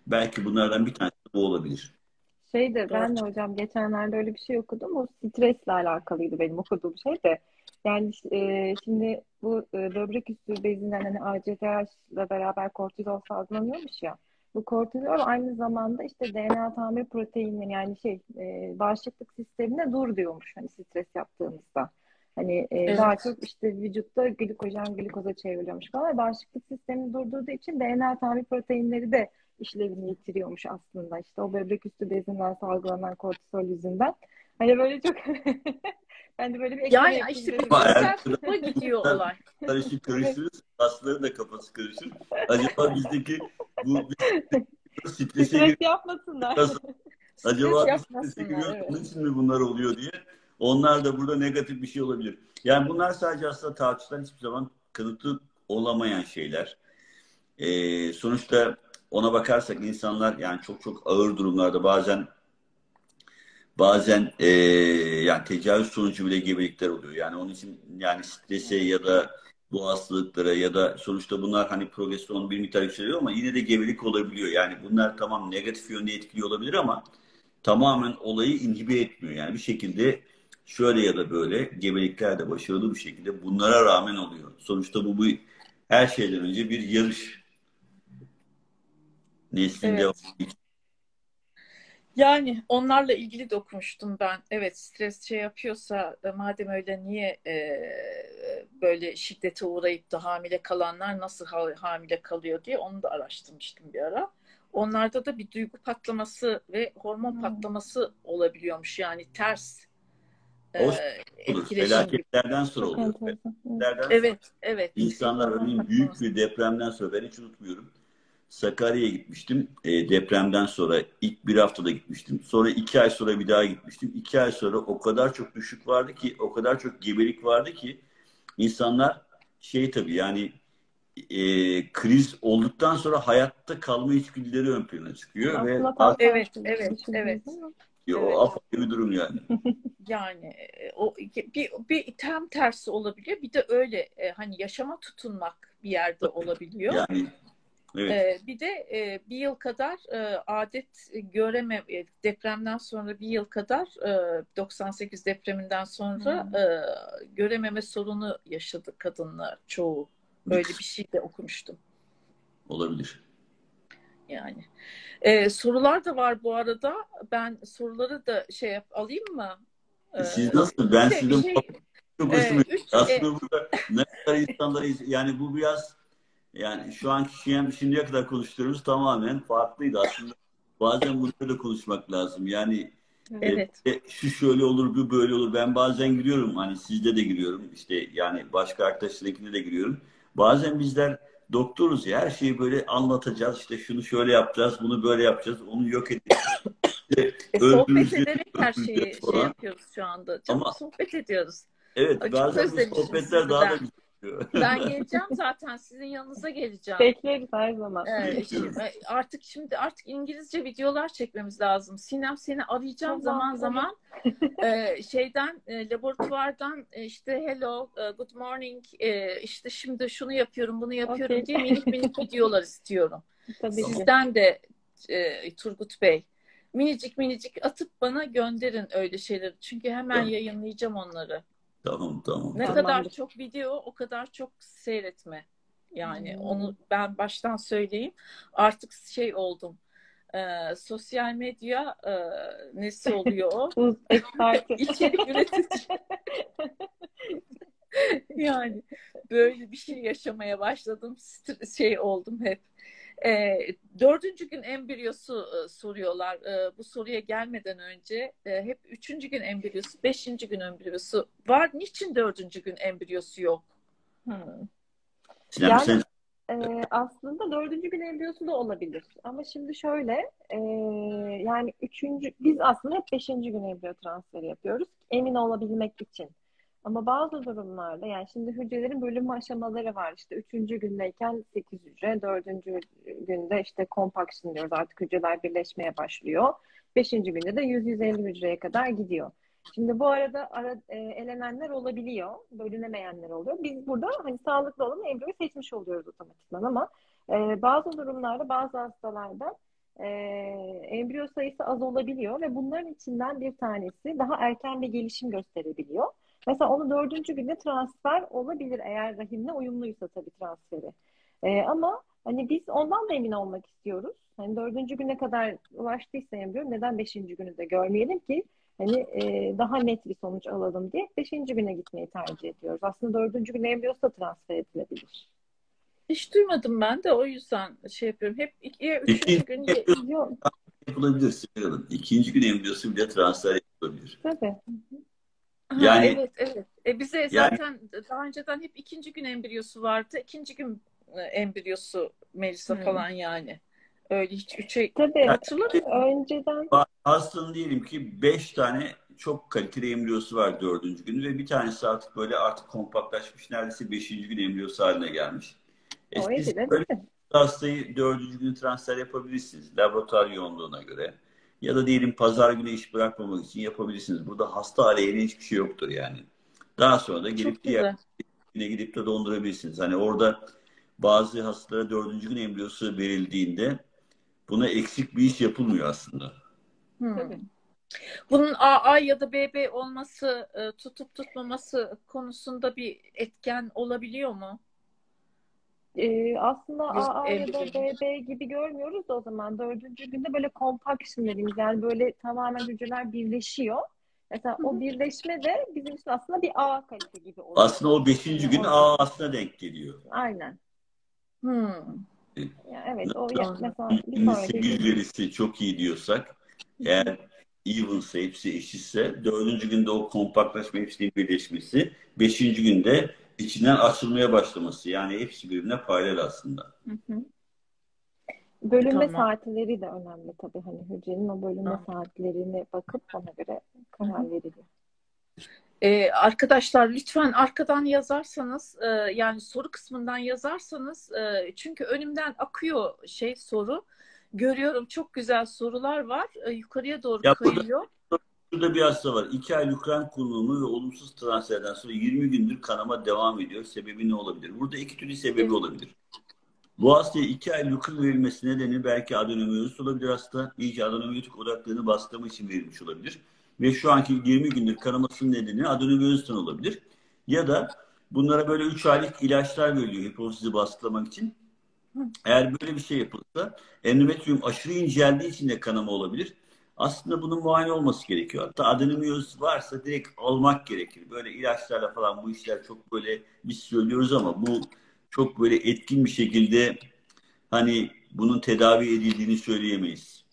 Belki bunlardan bir tanesi bu olabilir. Şey de ben de hocam geçenlerde öyle bir şey okudum. O stresle alakalıydı benim okuduğum şey de. Yani e, şimdi bu e, böbrek üstü bezinden hani ACTH ile beraber kortizol salgılanıyormuş ya. Bu kortizol aynı zamanda işte DNA tamir proteinleri yani şey e, bağışıklık sistemine dur diyormuş hani stres yaptığımızda. Hani e, Evet. daha çok işte vücutta glikojen glikoza çevriliyormuş falan. Bağışıklık sistemini durdurduğu için DNA tamir proteinleri de işlevini yitiriyormuş aslında. İşte o böbrek üstü bezinden salgılanan kortizol yüzünden. Hani böyle çok ben de böyle bir ekleme Yani işte tıbba gidiyor olay. Karışık karıştırırız. Hastaların da kafası karışır. Acaba bizdeki bu strese Stres yapmasınlar. Acaba biz yapmasınlar, strese giriyoruz. evet. Onun için mi bunlar oluyor diye. Onlar da burada negatif bir şey olabilir. Yani bunlar sadece aslında tartışılan hiçbir zaman kanıtlı olamayan şeyler. Ee, sonuçta ona bakarsak insanlar yani çok çok ağır durumlarda bazen bazen ee, yani tecavüz sonucu bile gebelikler oluyor. Yani onun için yani strese ya da bu hastalıklara ya da sonuçta bunlar hani progesteron bir miktar yükseliyor ama yine de gebelik olabiliyor. Yani bunlar tamam negatif yönde etkili olabilir ama tamamen olayı inhibe etmiyor. Yani bir şekilde şöyle ya da böyle gebelikler de başarılı bir şekilde bunlara rağmen oluyor. Sonuçta bu, bu her şeyden önce bir yarış. Neslin Evet. devamı için. Yani onlarla ilgili de okumuştum ben. Evet stres şey yapıyorsa e, madem öyle niye e, böyle şiddete uğrayıp da hamile kalanlar nasıl ha- hamile kalıyor diye onu da araştırmıştım bir ara. Onlarda da bir duygu patlaması ve hormon Hmm. patlaması olabiliyormuş. Yani ters e, etkileşim gibi. Felaketlerden sonra oluyor. Evet. Sonra Evet, evet. İnsanlar örneğin büyük bir depremden sonra ben hiç unutmuyorum. Sakarya'ya gitmiştim. E, depremden sonra ilk bir haftada gitmiştim. Sonra iki ay sonra bir daha gitmiştim. İki ay sonra o kadar çok düşük vardı ki, o kadar çok gebelik vardı ki insanlar şey tabii yani e, kriz olduktan sonra hayatta kalma içgüdüleri ön plana çıkıyor ve tam Evet, evet, düşündüğünüz evet. zaman. o Evet. apayrı bir durum yani. Yani e, o bir, bir tam tersi olabiliyor. Bir de öyle e, hani yaşama tutunmak bir yerde olabiliyor. Yani evet. E, bir de e, bir yıl kadar e, adet göreme e, depremden sonra bir yıl kadar e, 98 depreminden sonra e, görememe sorunu yaşadı kadınlar çoğu. Öyle bir şey de okumuştum olabilir. yani. E, sorular da var bu arada. Ben soruları da şey yap alayım mı? E, Siz nasıl? Ben sizin şey- çok e, hoşuma üç- Aslında burada ne kadar insanlar yani bu biraz yani şu anki şey, şimdiye kadar konuştuğumuz tamamen farklıydı aslında. Bazen bunları da konuşmak lazım. Yani Evet. e, şu şöyle olur, bu böyle olur. Ben bazen giriyorum hani sizde de giriyorum. işte yani başka arkadaşlarınkinde de giriyorum. Bazen bizler doktoruz ya her şeyi böyle anlatacağız. İşte şunu şöyle yapacağız, bunu böyle yapacağız, onu yok edeceğiz. İşte E, sohbet ederek her şeyi şey yapıyoruz şu anda. Canım Ama- sohbet ediyoruz. Evet, Çok bazen sohbetler daha da güzel. Ben geleceğim zaten sizin yanınıza geleceğim. Bekleriz her zaman. Ee, şimdi, artık şimdi artık İngilizce videolar çekmemiz lazım. Sinem seni arayacağım Tamam, zaman tabii. zaman Ee, şeyden e, laboratuvardan e, işte hello, e, good morning, e, işte şimdi şunu yapıyorum, bunu yapıyorum Okey. diye minik minik videolar istiyorum. Tabii ki. Sizden de e, Turgut Bey. Minicik minicik atıp bana gönderin öyle şeyleri. Çünkü hemen Tamam. yayınlayacağım onları. Tamam, tamam. Ne Tamamdır. kadar çok video o kadar çok seyretme. Yani Hmm. onu ben baştan söyleyeyim. Artık şey oldum. Ee, sosyal medya e, nesi oluyor o? İçerik üretici. yani böyle bir şey yaşamaya başladım. Şey oldum hep. Ee, dördüncü gün embriyosu e, soruyorlar. Ee, bu soruya gelmeden önce e, hep üçüncü gün embriyosu, beşinci gün embriyosu var. Niçin dördüncü gün embriyosu yok? Hmm. Sinem Yani- sen Ee, aslında dördüncü gün embriyosu da olabilir. Ama şimdi şöyle, e, yani üçüncü, biz aslında hep beşinci gün embriyo transferi yapıyoruz. Emin olabilmek için. Ama bazı durumlarda, yani şimdi hücrelerin bölünme aşamaları var. İşte üçüncü gündeyken sekiz hücre, dördüncü günde işte compaction diyoruz. Artık hücreler birleşmeye başlıyor. Beşinci günde de 100-150 hücreye kadar gidiyor. Şimdi bu arada ara, e, elenenler olabiliyor, bölünemeyenler oluyor. Biz burada hani sağlıklı olan embriyoyu seçmiş oluyoruz otomatikman ama e, bazı durumlarda, bazı hastalarda e, embriyo sayısı az olabiliyor ve bunların içinden bir tanesi daha erken bir gelişim gösterebiliyor. Mesela onu dördüncü günde transfer olabilir eğer rahimle uyumluysa tabii transferi. E, ama Hani biz ondan da emin olmak istiyoruz. Hani dördüncü güne kadar ulaştıysa embriyo neden beşinci günü de görmeyelim ki hani e, daha net bir sonuç alalım diye beşinci güne gitmeyi tercih ediyoruz. Aslında dördüncü gün embriyosu da transfer edilebilir. Hiç duymadım ben de o yüzden şey yapıyorum. Hep iki, ya üçüncü İkinci gün Yok yapılabilir Sibel Hanım. İkinci gün embriyosu bile transfer yapılabilir. tabii. Ha, Yani- evet evet. E bize Yani- zaten daha önceden hep ikinci gün embriyosu vardı. İkinci gün e, embriyosu Melisa Hmm. falan yani. Öyle hiç üçe Tabii. hatırlamıyorum. Önceden Hastanın diyelim ki 5 tane çok kaliteli embriyosu var dördüncü gün ve bir tanesi artık böyle artık kompaktlaşmış neredeyse beşinci gün embriyosu haline gelmiş. E o siz edilir böyle değil mi? hastayı dördüncü gün transfer yapabilirsiniz laboratuvar yoğunluğuna göre. Ya da diyelim pazar günü iş bırakmamak için yapabilirsiniz. Burada hasta aleyhine hiçbir şey yoktur yani. Daha sonra da gelip Çok diğer güne gidip de dondurabilirsiniz. Hani orada bazı hastalara dördüncü gün embriyosu verildiğinde buna eksik bir iş yapılmıyor aslında. Hmm. Tabii. Bunun AA ya da BB olması, e, tutup tutmaması konusunda bir etken olabiliyor mu? Ee, aslında Biz AA ya da BB gibi görmüyoruz da o zaman dördüncü günde böyle compaction dediğimiz yani böyle tamamen hücreler birleşiyor. Mesela o birleşme de bizim için aslında bir A kalite gibi oluyor. Aslında o beşinci gün A aslına denk geliyor. Aynen. Hmm. Yani evet o ya, mesela bir sonraki gün. verisi çok iyi diyorsak eğer evense hepsi eşitse dördüncü günde o kompaktlaşma hepsinin birleşmesi beşinci günde içinden açılmaya başlaması yani hepsi birbirine paralel aslında. Hı hı. Bölünme Tamam. saatleri de önemli tabii hani hücrenin o bölünme Hı. saatlerine bakıp ona göre karar veriliyor. Ee, arkadaşlar lütfen arkadan yazarsanız e, yani soru kısmından yazarsanız e, çünkü önümden akıyor şey soru. Görüyorum çok güzel sorular var. E, yukarıya doğru Ya burada- kayıyor. Şurada bir hasta var. 2 ay lükran kullanımı ve olumsuz transferden sonra 20 gündür kanama devam ediyor. Sebebi ne olabilir? Burada iki türlü sebebi Evet. olabilir. Bu hastaya 2 ay lükran verilmesi nedeni belki adenomiyozis olabilir hasta. İyice adenomiyotik odaklığını baskılama için verilmiş olabilir. Ve şu anki 20 gündür kanamasının nedeni adenomiyozisten olabilir. Ya da bunlara böyle 3 aylık ilaçlar veriliyor hipofizi baskılamak için. Eğer böyle bir şey yapılsa endometrium aşırı inceldiği için de kanama olabilir. Aslında bunun muayene olması gerekiyor. Hatta adenomiyozis varsa direkt almak gerekir. Böyle ilaçlarla falan bu işler çok böyle biz söylüyoruz ama bu çok böyle etkin bir şekilde hani bunun tedavi edildiğini söyleyemeyiz.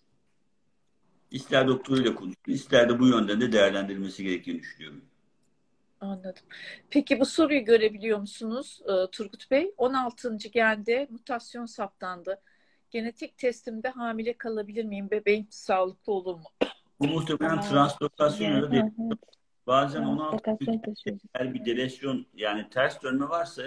İster doktoruyla konuşun, ister de bu yönden de değerlendirilmesi gerektiğini düşünüyorum. Anladım. Peki bu soruyu görebiliyor musunuz e, Turgut Bey? 16. gende mutasyon saptandı. Genetik testimde hamile kalabilir miyim? Bebeğim sağlıklı olur mu? Bu muhtemelen translokasyon ya da bazen 16 Transplokasyon taşıyıcı. eğer bir delesyon yani ters dönme varsa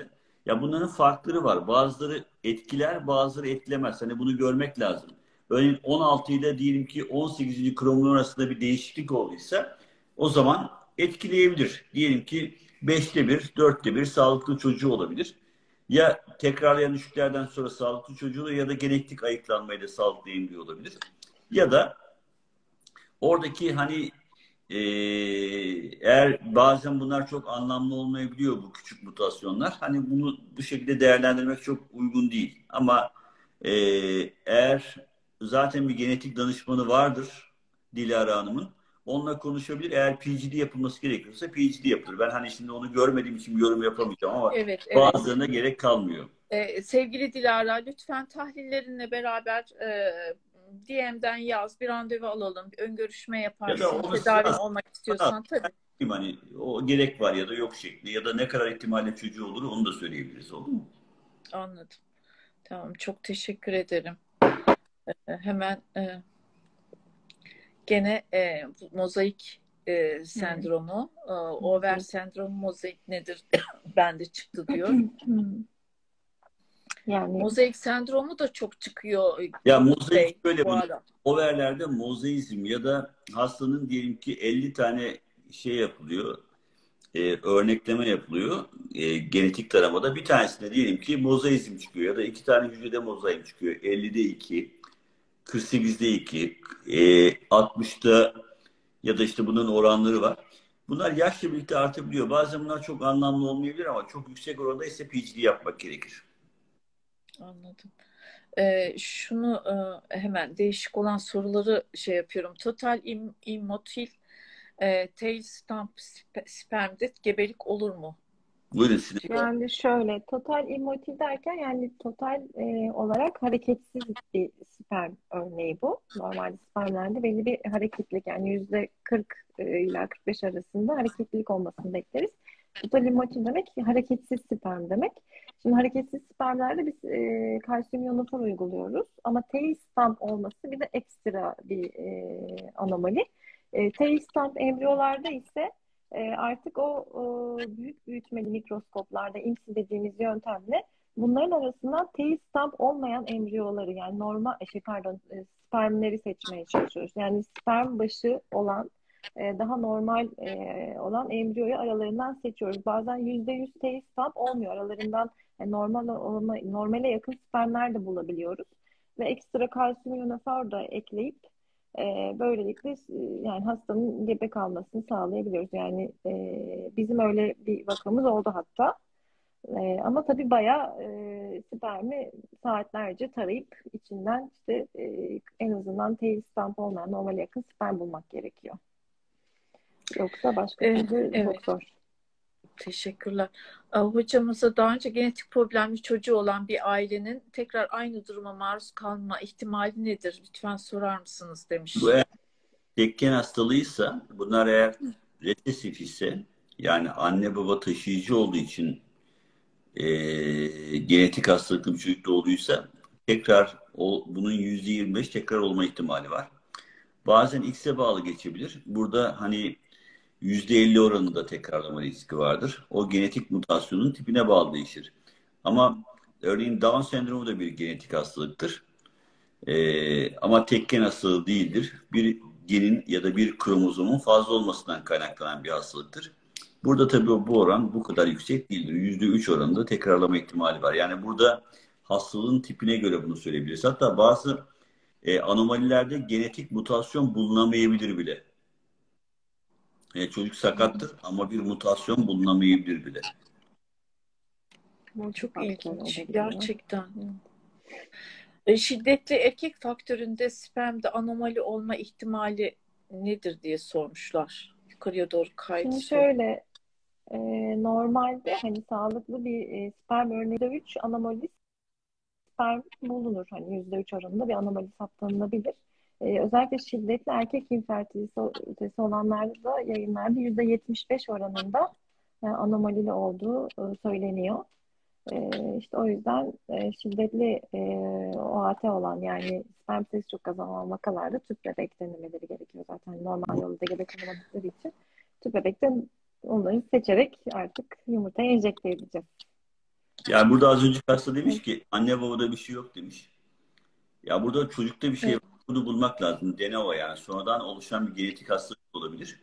ya bunların farkları var. Bazıları etkiler, bazıları etkilemez. Hani bunu görmek lazım. Örneğin 16 ile diyelim ki 18. kromozom arasında bir değişiklik olduysa o zaman etkileyebilir. Diyelim ki 5'te 1, 4'te 1 sağlıklı çocuğu olabilir. Ya tekrarlayan düşüklerden sonra sağlıklı çocuğu ya da genetik ayıklanmayla sağlıklı embriyo olabilir. Ya da oradaki hani ee, eğer bazen bunlar çok anlamlı olmayabiliyor bu küçük mutasyonlar. Hani bunu bu şekilde değerlendirmek çok uygun değil. Ama e, eğer zaten bir genetik danışmanı vardır Dilara Hanım'ın onunla konuşabilir. Eğer PGD yapılması gerekiyorsa PGD yapılır. Ben hani şimdi onu görmediğim için yorum yapamayacağım ama Evet, evet. bazılarına gerek kalmıyor. Ee, sevgili Dilara, lütfen tahlillerinle beraber e, DM'den yaz, bir randevu alalım, bir ön görüşme yaparsın, Ya yaz. olmak istiyorsan tabii. Hani o gerek var ya da yok şekli ya da ne kadar ihtimalle çocuğu olur onu da söyleyebiliriz. Oldu mu? Anladım. Tamam, çok teşekkür ederim. Ee, hemen e, gene e, mozaik e, sendromu, e, over sendromu mozaik nedir? Bende çıktı diyor. Yani Mozaik sendromu da çok çıkıyor. Ya mozaik şöyle bu overlerde mozaizm ya da hastanın diyelim ki 50 tane şey yapılıyor. e, örnekleme yapılıyor e, genetik taramada. Bir tanesinde diyelim ki mozaizm çıkıyor ya da iki tane hücrede mozaizm çıkıyor. 50'de 2, 48'de 2, e, 60'da ya da işte bunun oranları var. Bunlar yaşla birlikte artabiliyor. Bazen bunlar çok anlamlı olmayabilir ama çok yüksek oranda ise PhD yapmak gerekir. Anladım. Ee, şunu e, hemen değişik olan soruları şey yapıyorum. Total im, immotil e, tail stump spe- spermde gebelik olur mu? Buyurun siz. Yani şöyle total immotil derken yani total e, olarak hareketsiz bir sperm örneği bu. Normalde spermlerde belli bir hareketlilik yani yüzde 40 e, ila 45 arasında hareketlilik olmasını bekleriz. Total immotil demek hareketsiz sperm demek. Şimdi hareketsiz spermlerde biz e, kalsiyum iyonofor uyguluyoruz. Ama tail stump olması bir de ekstra bir e, anomali. E, tail stump embriyolarda ise e, artık o, o büyük büyütmeli mikroskoplarda IMSI dediğimiz yöntemle bunların arasından tail stump olmayan embriyoları yani normal şey pardon e, spermleri seçmeye çalışıyoruz. Yani sperm başı olan e, daha normal e, olan embriyoyu aralarından seçiyoruz. Bazen yüzde yüz tail stump olmuyor. Aralarından yani normal olma, normale yakın spermler de bulabiliyoruz. Ve ekstra kalsiyum iyonofor da ekleyip e, böylelikle e, yani hastanın gebe kalmasını sağlayabiliyoruz. Yani e, bizim öyle bir vakamız oldu hatta. E, ama tabii bayağı e, spermi saatlerce tarayıp içinden işte e, en azından tail stump olmayan normale yakın sperm bulmak gerekiyor. Yoksa başka Evet, türlü evet. çok zor. Teşekkürler. Hocamıza daha önce genetik problemli çocuğu olan bir ailenin tekrar aynı duruma maruz kalma ihtimali nedir? Lütfen sorar mısınız demiş. Bu eğer tekken hastalığıysa bunlar eğer resesif ise yani anne baba taşıyıcı olduğu için e, genetik hastalıklı bir çocuk doğduysa tekrar o, bunun %25 tekrar olma ihtimali var. Bazen X'e bağlı geçebilir. Burada hani %50 oranında tekrarlama riski vardır. O genetik mutasyonun tipine bağlı değişir. Ama örneğin Down sendromu da bir genetik hastalıktır. Ee, ama tek gen hastalığı değildir. Bir genin ya da bir kromozomun fazla olmasından kaynaklanan bir hastalıktır. Burada tabii bu oran bu kadar yüksek değildir. %3 oranında tekrarlama ihtimali var. Yani burada hastalığın tipine göre bunu söyleyebiliriz. Hatta bazı e, anomalilerde genetik mutasyon bulunamayabilir bile. E, çocuk sakattır ama bir mutasyon bulunamayabilir bile. Çok Faktör ilginç. olabilir. Gerçekten. E, Şiddetli erkek faktöründe spermde anomali olma ihtimali nedir diye sormuşlar. Yukarıya doğru kaydı. Şimdi şöyle e, normalde hani sağlıklı bir e, sperm örneğinde 3 anomali sperm bulunur. Hani %3 oranında bir anomali saptanılabilir. E, özellikle şiddetli erkek infertilitesi olanlarda da yayınlarda %75 oranında e, anomalili olduğu e, söyleniyor. E, işte o yüzden e, şiddetli e, OAT olan yani sperm sayısı çok az olan vakalarda tüp bebek denemeleri gerekiyor zaten normal yolda gebe kalamadıkları için tüp bebekten onları seçerek artık yumurtaya enjekte edeceğiz. Yani burada az önce hasta demiş ki anne babada bir şey yok demiş. Ya burada çocukta bir şey Evet. Bunu bulmak lazım. Dene o yani. Sonradan oluşan bir genetik hastalık olabilir.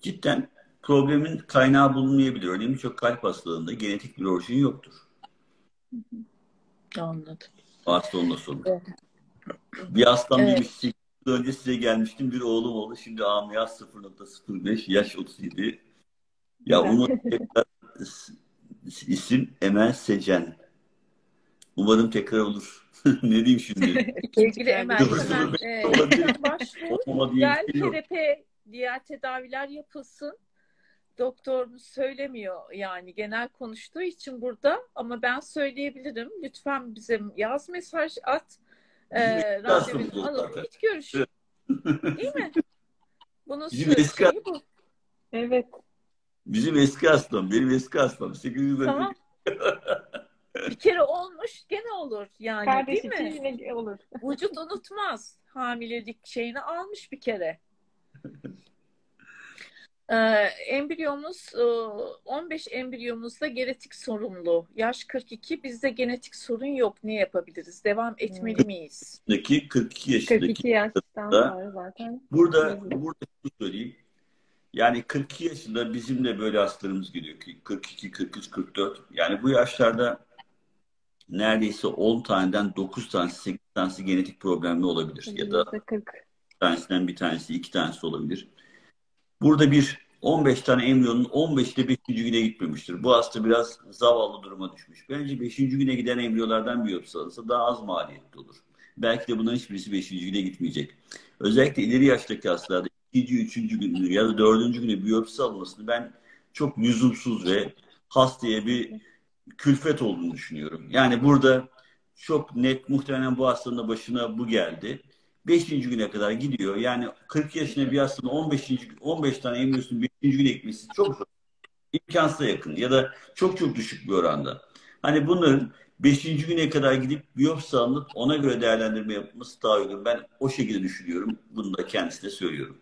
Cidden problemin kaynağı bulunmayabilir. Örneğin birçok kalp hastalığında genetik bir orijin yoktur. Anladım. Hasta onunla sorun. Evet. Bir hastam Evet. demiş 8 yıl önce size gelmiştim. Bir oğlum oldu. Şimdi ameliyat 0.05 yaş 37. Ya tekrar isim Emel Secen. Umarım tekrar olur. ne diyeyim şimdi? Sevgili Emel e, başvur. Gel şey. PRP diğer tedaviler yapılsın. Doktorumuz söylemiyor yani genel konuştuğu için burada ama ben söyleyebilirim. Lütfen bize yaz mesaj at. Bizim randevunu alalım. zaten. Git görüş. Değil mi? Bunun Bizim eski- şeyi bu. Evet. Bizim eski hastam. Benim eski hastam. 8 yıl önce. Tamam. Bir kere olmuş gene olur yani Kardeş değil için mi? yine olur. Vücut unutmaz. Hamilelik şeyini almış bir kere. Ee, embriyomuz e, 15 embriyomuzda genetik sorunlu. Yaş 42. Bizde genetik sorun yok. Ne yapabiliriz? Devam etmeli miyiz? 42 yaşındaki 42 yaştan Da- sonra zaten. Burada burada şunu söyleyeyim. Yani 42 yaşında bizim de böyle hastalarımız geliyor ki 42, 43, 44. Yani bu yaşlarda neredeyse 10 taneden 9 tanesi, 8 tanesi genetik problemli olabilir. Ya da %40. tanesinden bir tanesi, iki tanesi olabilir. Burada bir 15 tane embriyonun 15'i de 5. güne gitmemiştir. Bu hasta biraz zavallı duruma düşmüş. Bence 5. güne giden embriyolardan biyopsi alınsa daha az maliyetli olur. Belki de bunların hiçbirisi 5. güne gitmeyecek. Özellikle ileri yaştaki hastalarda 2. 3. gün ya da 4. güne biyopsi alınmasını ben çok lüzumsuz ve hastaya bir külfet olduğunu düşünüyorum. Yani burada çok net muhtemelen bu hastanın başına bu geldi. 5. güne kadar gidiyor. Yani 40 yaşında bir hastanın 15. 15 tane embriyosunun 5. güne gitmesi çok zor. İmkansıza yakın ya da çok çok düşük bir oranda. Hani bunların 5. güne kadar gidip biyopsi alınıp ona göre değerlendirme yapılması daha uygun. Ben o şekilde düşünüyorum. Bunu da kendisine söylüyorum.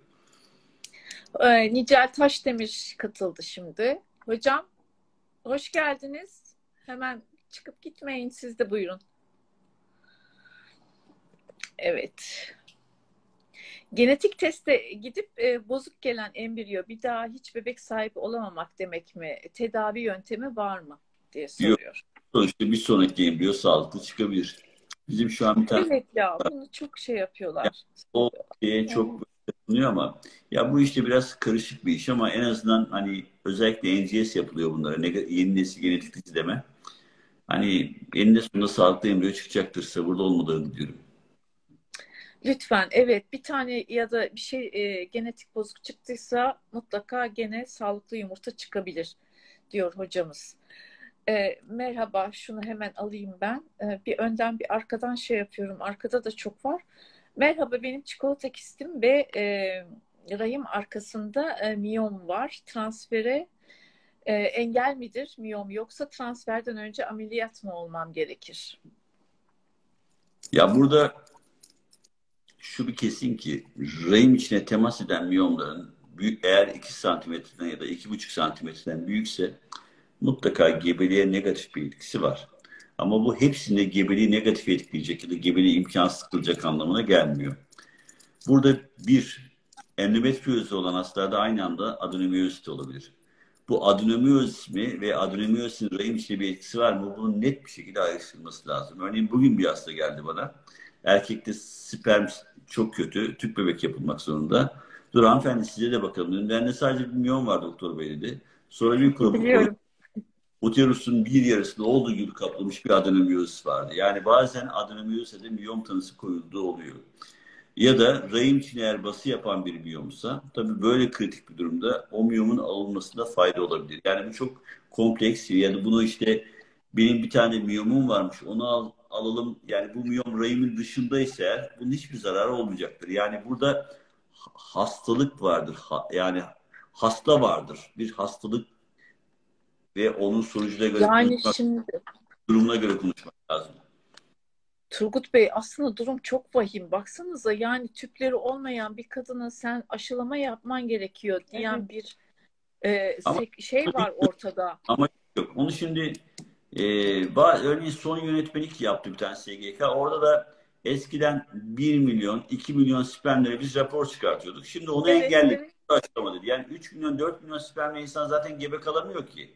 Ee, Nicel Taşdemir katıldı şimdi. Hocam hoş geldiniz. Hemen çıkıp gitmeyin siz de buyurun. Evet. Genetik teste gidip e, bozuk gelen embriyo bir daha hiç bebek sahibi olamamak demek mi? Tedavi yöntemi var mı diye soruyor. Yok. Sonuçta bir sonraki embriyo sağlıklı çıkabilir. Bizim şu an bir tane... Evet ya bunu çok şey yapıyorlar. Yani, o şeye çok bulunuyor ama ya bu işte biraz karışık bir iş ama en azından hani özellikle NGS yapılıyor bunlara. Yeni nesil genetik izleme. Hani eninde sonunda sağlıklı embriyo çıkacaktır. Sabırlı olmadığını diyorum. Lütfen evet bir tane ya da bir şey e, genetik bozuk çıktıysa mutlaka gene sağlıklı yumurta çıkabilir diyor hocamız. E, merhaba şunu hemen alayım ben. E, bir önden bir arkadan şey yapıyorum. Arkada da çok var. Merhaba benim çikolata kistim ve e, rahim arkasında e, miyom var. Transfere e, engel midir miyom yoksa transferden önce ameliyat mı olmam gerekir? Ya burada şu bir kesin ki rahim içine temas eden miyomların büyük, eğer 2 santimetreden ya da 2,5 santimetreden büyükse mutlaka gebeliğe negatif bir etkisi var. Ama bu hepsinde gebeliği negatif etkileyecek ya da gebeliği imkansız kılacak anlamına gelmiyor. Burada bir, endometriyozi olan hastalarda aynı anda adenomiyozit olabilir. Bu adenomiyozismi ve adenomiyozin rahim içinde bir etkisi var mı? Bunun net bir şekilde ayrıştırılması lazım. Örneğin bugün bir hasta geldi bana. Erkekte sperm çok kötü. Tüp bebek yapılmak zorunda. Dur hanımefendi size de bakalım. Bende sadece bir miyom var doktor bey dedi. Sonra bir kurumu uterusun bir yarısında olduğu gibi kaplamış bir adenomiyozis vardı. Yani bazen adenomiyozise miyom tanısı koyulduğu oluyor. Ya da rahim için eğer bası yapan bir miyomsa tabii böyle kritik bir durumda o miyomun alınmasında fayda olabilir. Yani bu çok kompleks ya da bunu işte benim bir tane miyomum varmış onu al, alalım. Yani bu miyom rahimin dışındaysa eğer bunun hiçbir zararı olmayacaktır. Yani burada hastalık vardır. Ha, yani hasta vardır. Bir hastalık ve onun sonucuna göre yani konuşmak, şimdi durumuna göre konuşmak lazım. Turgut Bey aslında durum çok vahim. Baksanıza yani tüpleri olmayan bir kadına sen aşılama yapman gerekiyor diyen evet. bir e, ama, şey var ortada. Ama yok. Onu şimdi e, bazı, örneğin son yönetmelik yaptı bir tane SGK. Orada da eskiden 1 milyon, 2 milyon spermlere biz rapor çıkartıyorduk. Şimdi onu evet, engelledik. Evet. Açıklama dedi. Yani 3 milyon, 4 milyon spermle insan zaten gebe kalamıyor ki.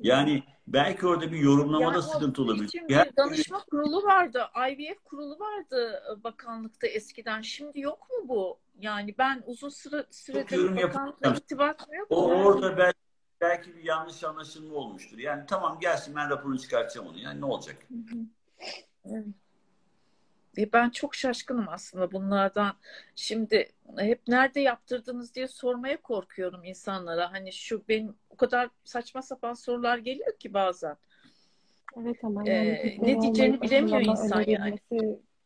Yani belki orada bir yorumlamada yani sıkıntı olabilir. Için bir danışma kurulu vardı. IVF kurulu vardı e, bakanlıkta eskiden. Şimdi yok mu bu? Yani ben uzun süre süredir bakanlıkla irtibatım yok. O orada belki, belki bir yanlış anlaşılma olmuştur. Yani tamam gelsin ben raporunu çıkartacağım onu. Yani ne olacak? Evet. E ben çok şaşkınım aslında bunlardan. Şimdi hep nerede yaptırdınız diye sormaya korkuyorum insanlara. Hani şu benim o kadar saçma sapan sorular geliyor ki bazen. Evet ama yani ee, ne diyeceğini bilemiyor insan yani.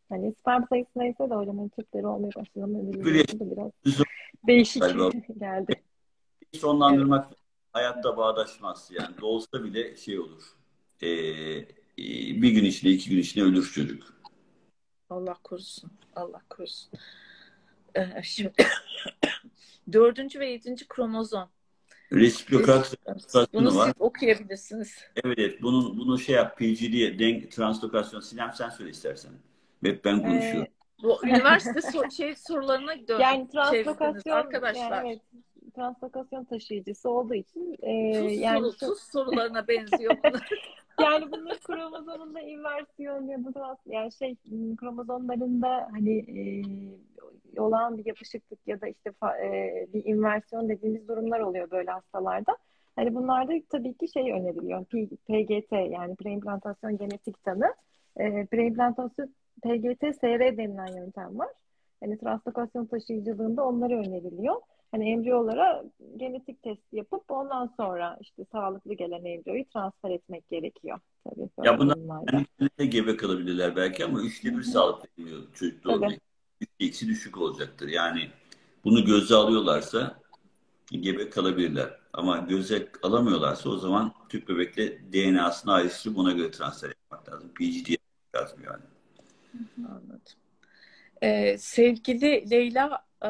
Hani sperm sayısı neyse de öyle tüpleri olmaya başladı. Biraz değişik geldi. Sonlandırmak evet. hayatta bağdaşmaz. Yani doğsa bile şey olur. Ee, bir gün içinde iki gün içinde ölür çocuk. Allah korusun. Allah korusun. Ee, şimdi dördüncü ve yedinci kromozom. Resiprokal Bunu var. siz okuyabilirsiniz. Evet, bunun bunu şey yap, PGD, denk translokasyon. Sinem sen söyle istersen. Hep ben konuşuyorum. Ee, bu üniversite sor, şey sorularına dön. Yani translokasyon arkadaşlar. Yani evet, translokasyon taşıyıcısı olduğu için e, tuz, yani soru, tuz sorularına benziyor bunlar. Yani bunun kromozomunda inversiyon ya da trans, yani şey kromozomlarında hani e, olan bir yapışıklık ya da işte fa- e, bir inversiyon dediğimiz durumlar oluyor böyle hastalarda. Hani bunlarda tabii ki şey öneriliyor. P- PGT yani preimplantasyon genetik tanı. E, preimplantasyon PGT-SR denilen yöntem var. Hani translokasyon taşıyıcılığında onları öneriliyor. Hani embriyolara genetik test yapıp ondan sonra işte sağlıklı gelen embriyoyu transfer etmek gerekiyor. Tabii Ya bunlar de gebe kalabilirler belki ama üçte bir sağlık veriliyor çocukta olacak. Üçte ikisi düşük olacaktır. Yani bunu göze alıyorlarsa gebe kalabilirler. Ama göze alamıyorlarsa o zaman tüp bebekle DNA'sını ayrıştırıp ona göre transfer yapmak lazım. Yapmak lazım yani. Anladım. Ee, sevgili Leyla e,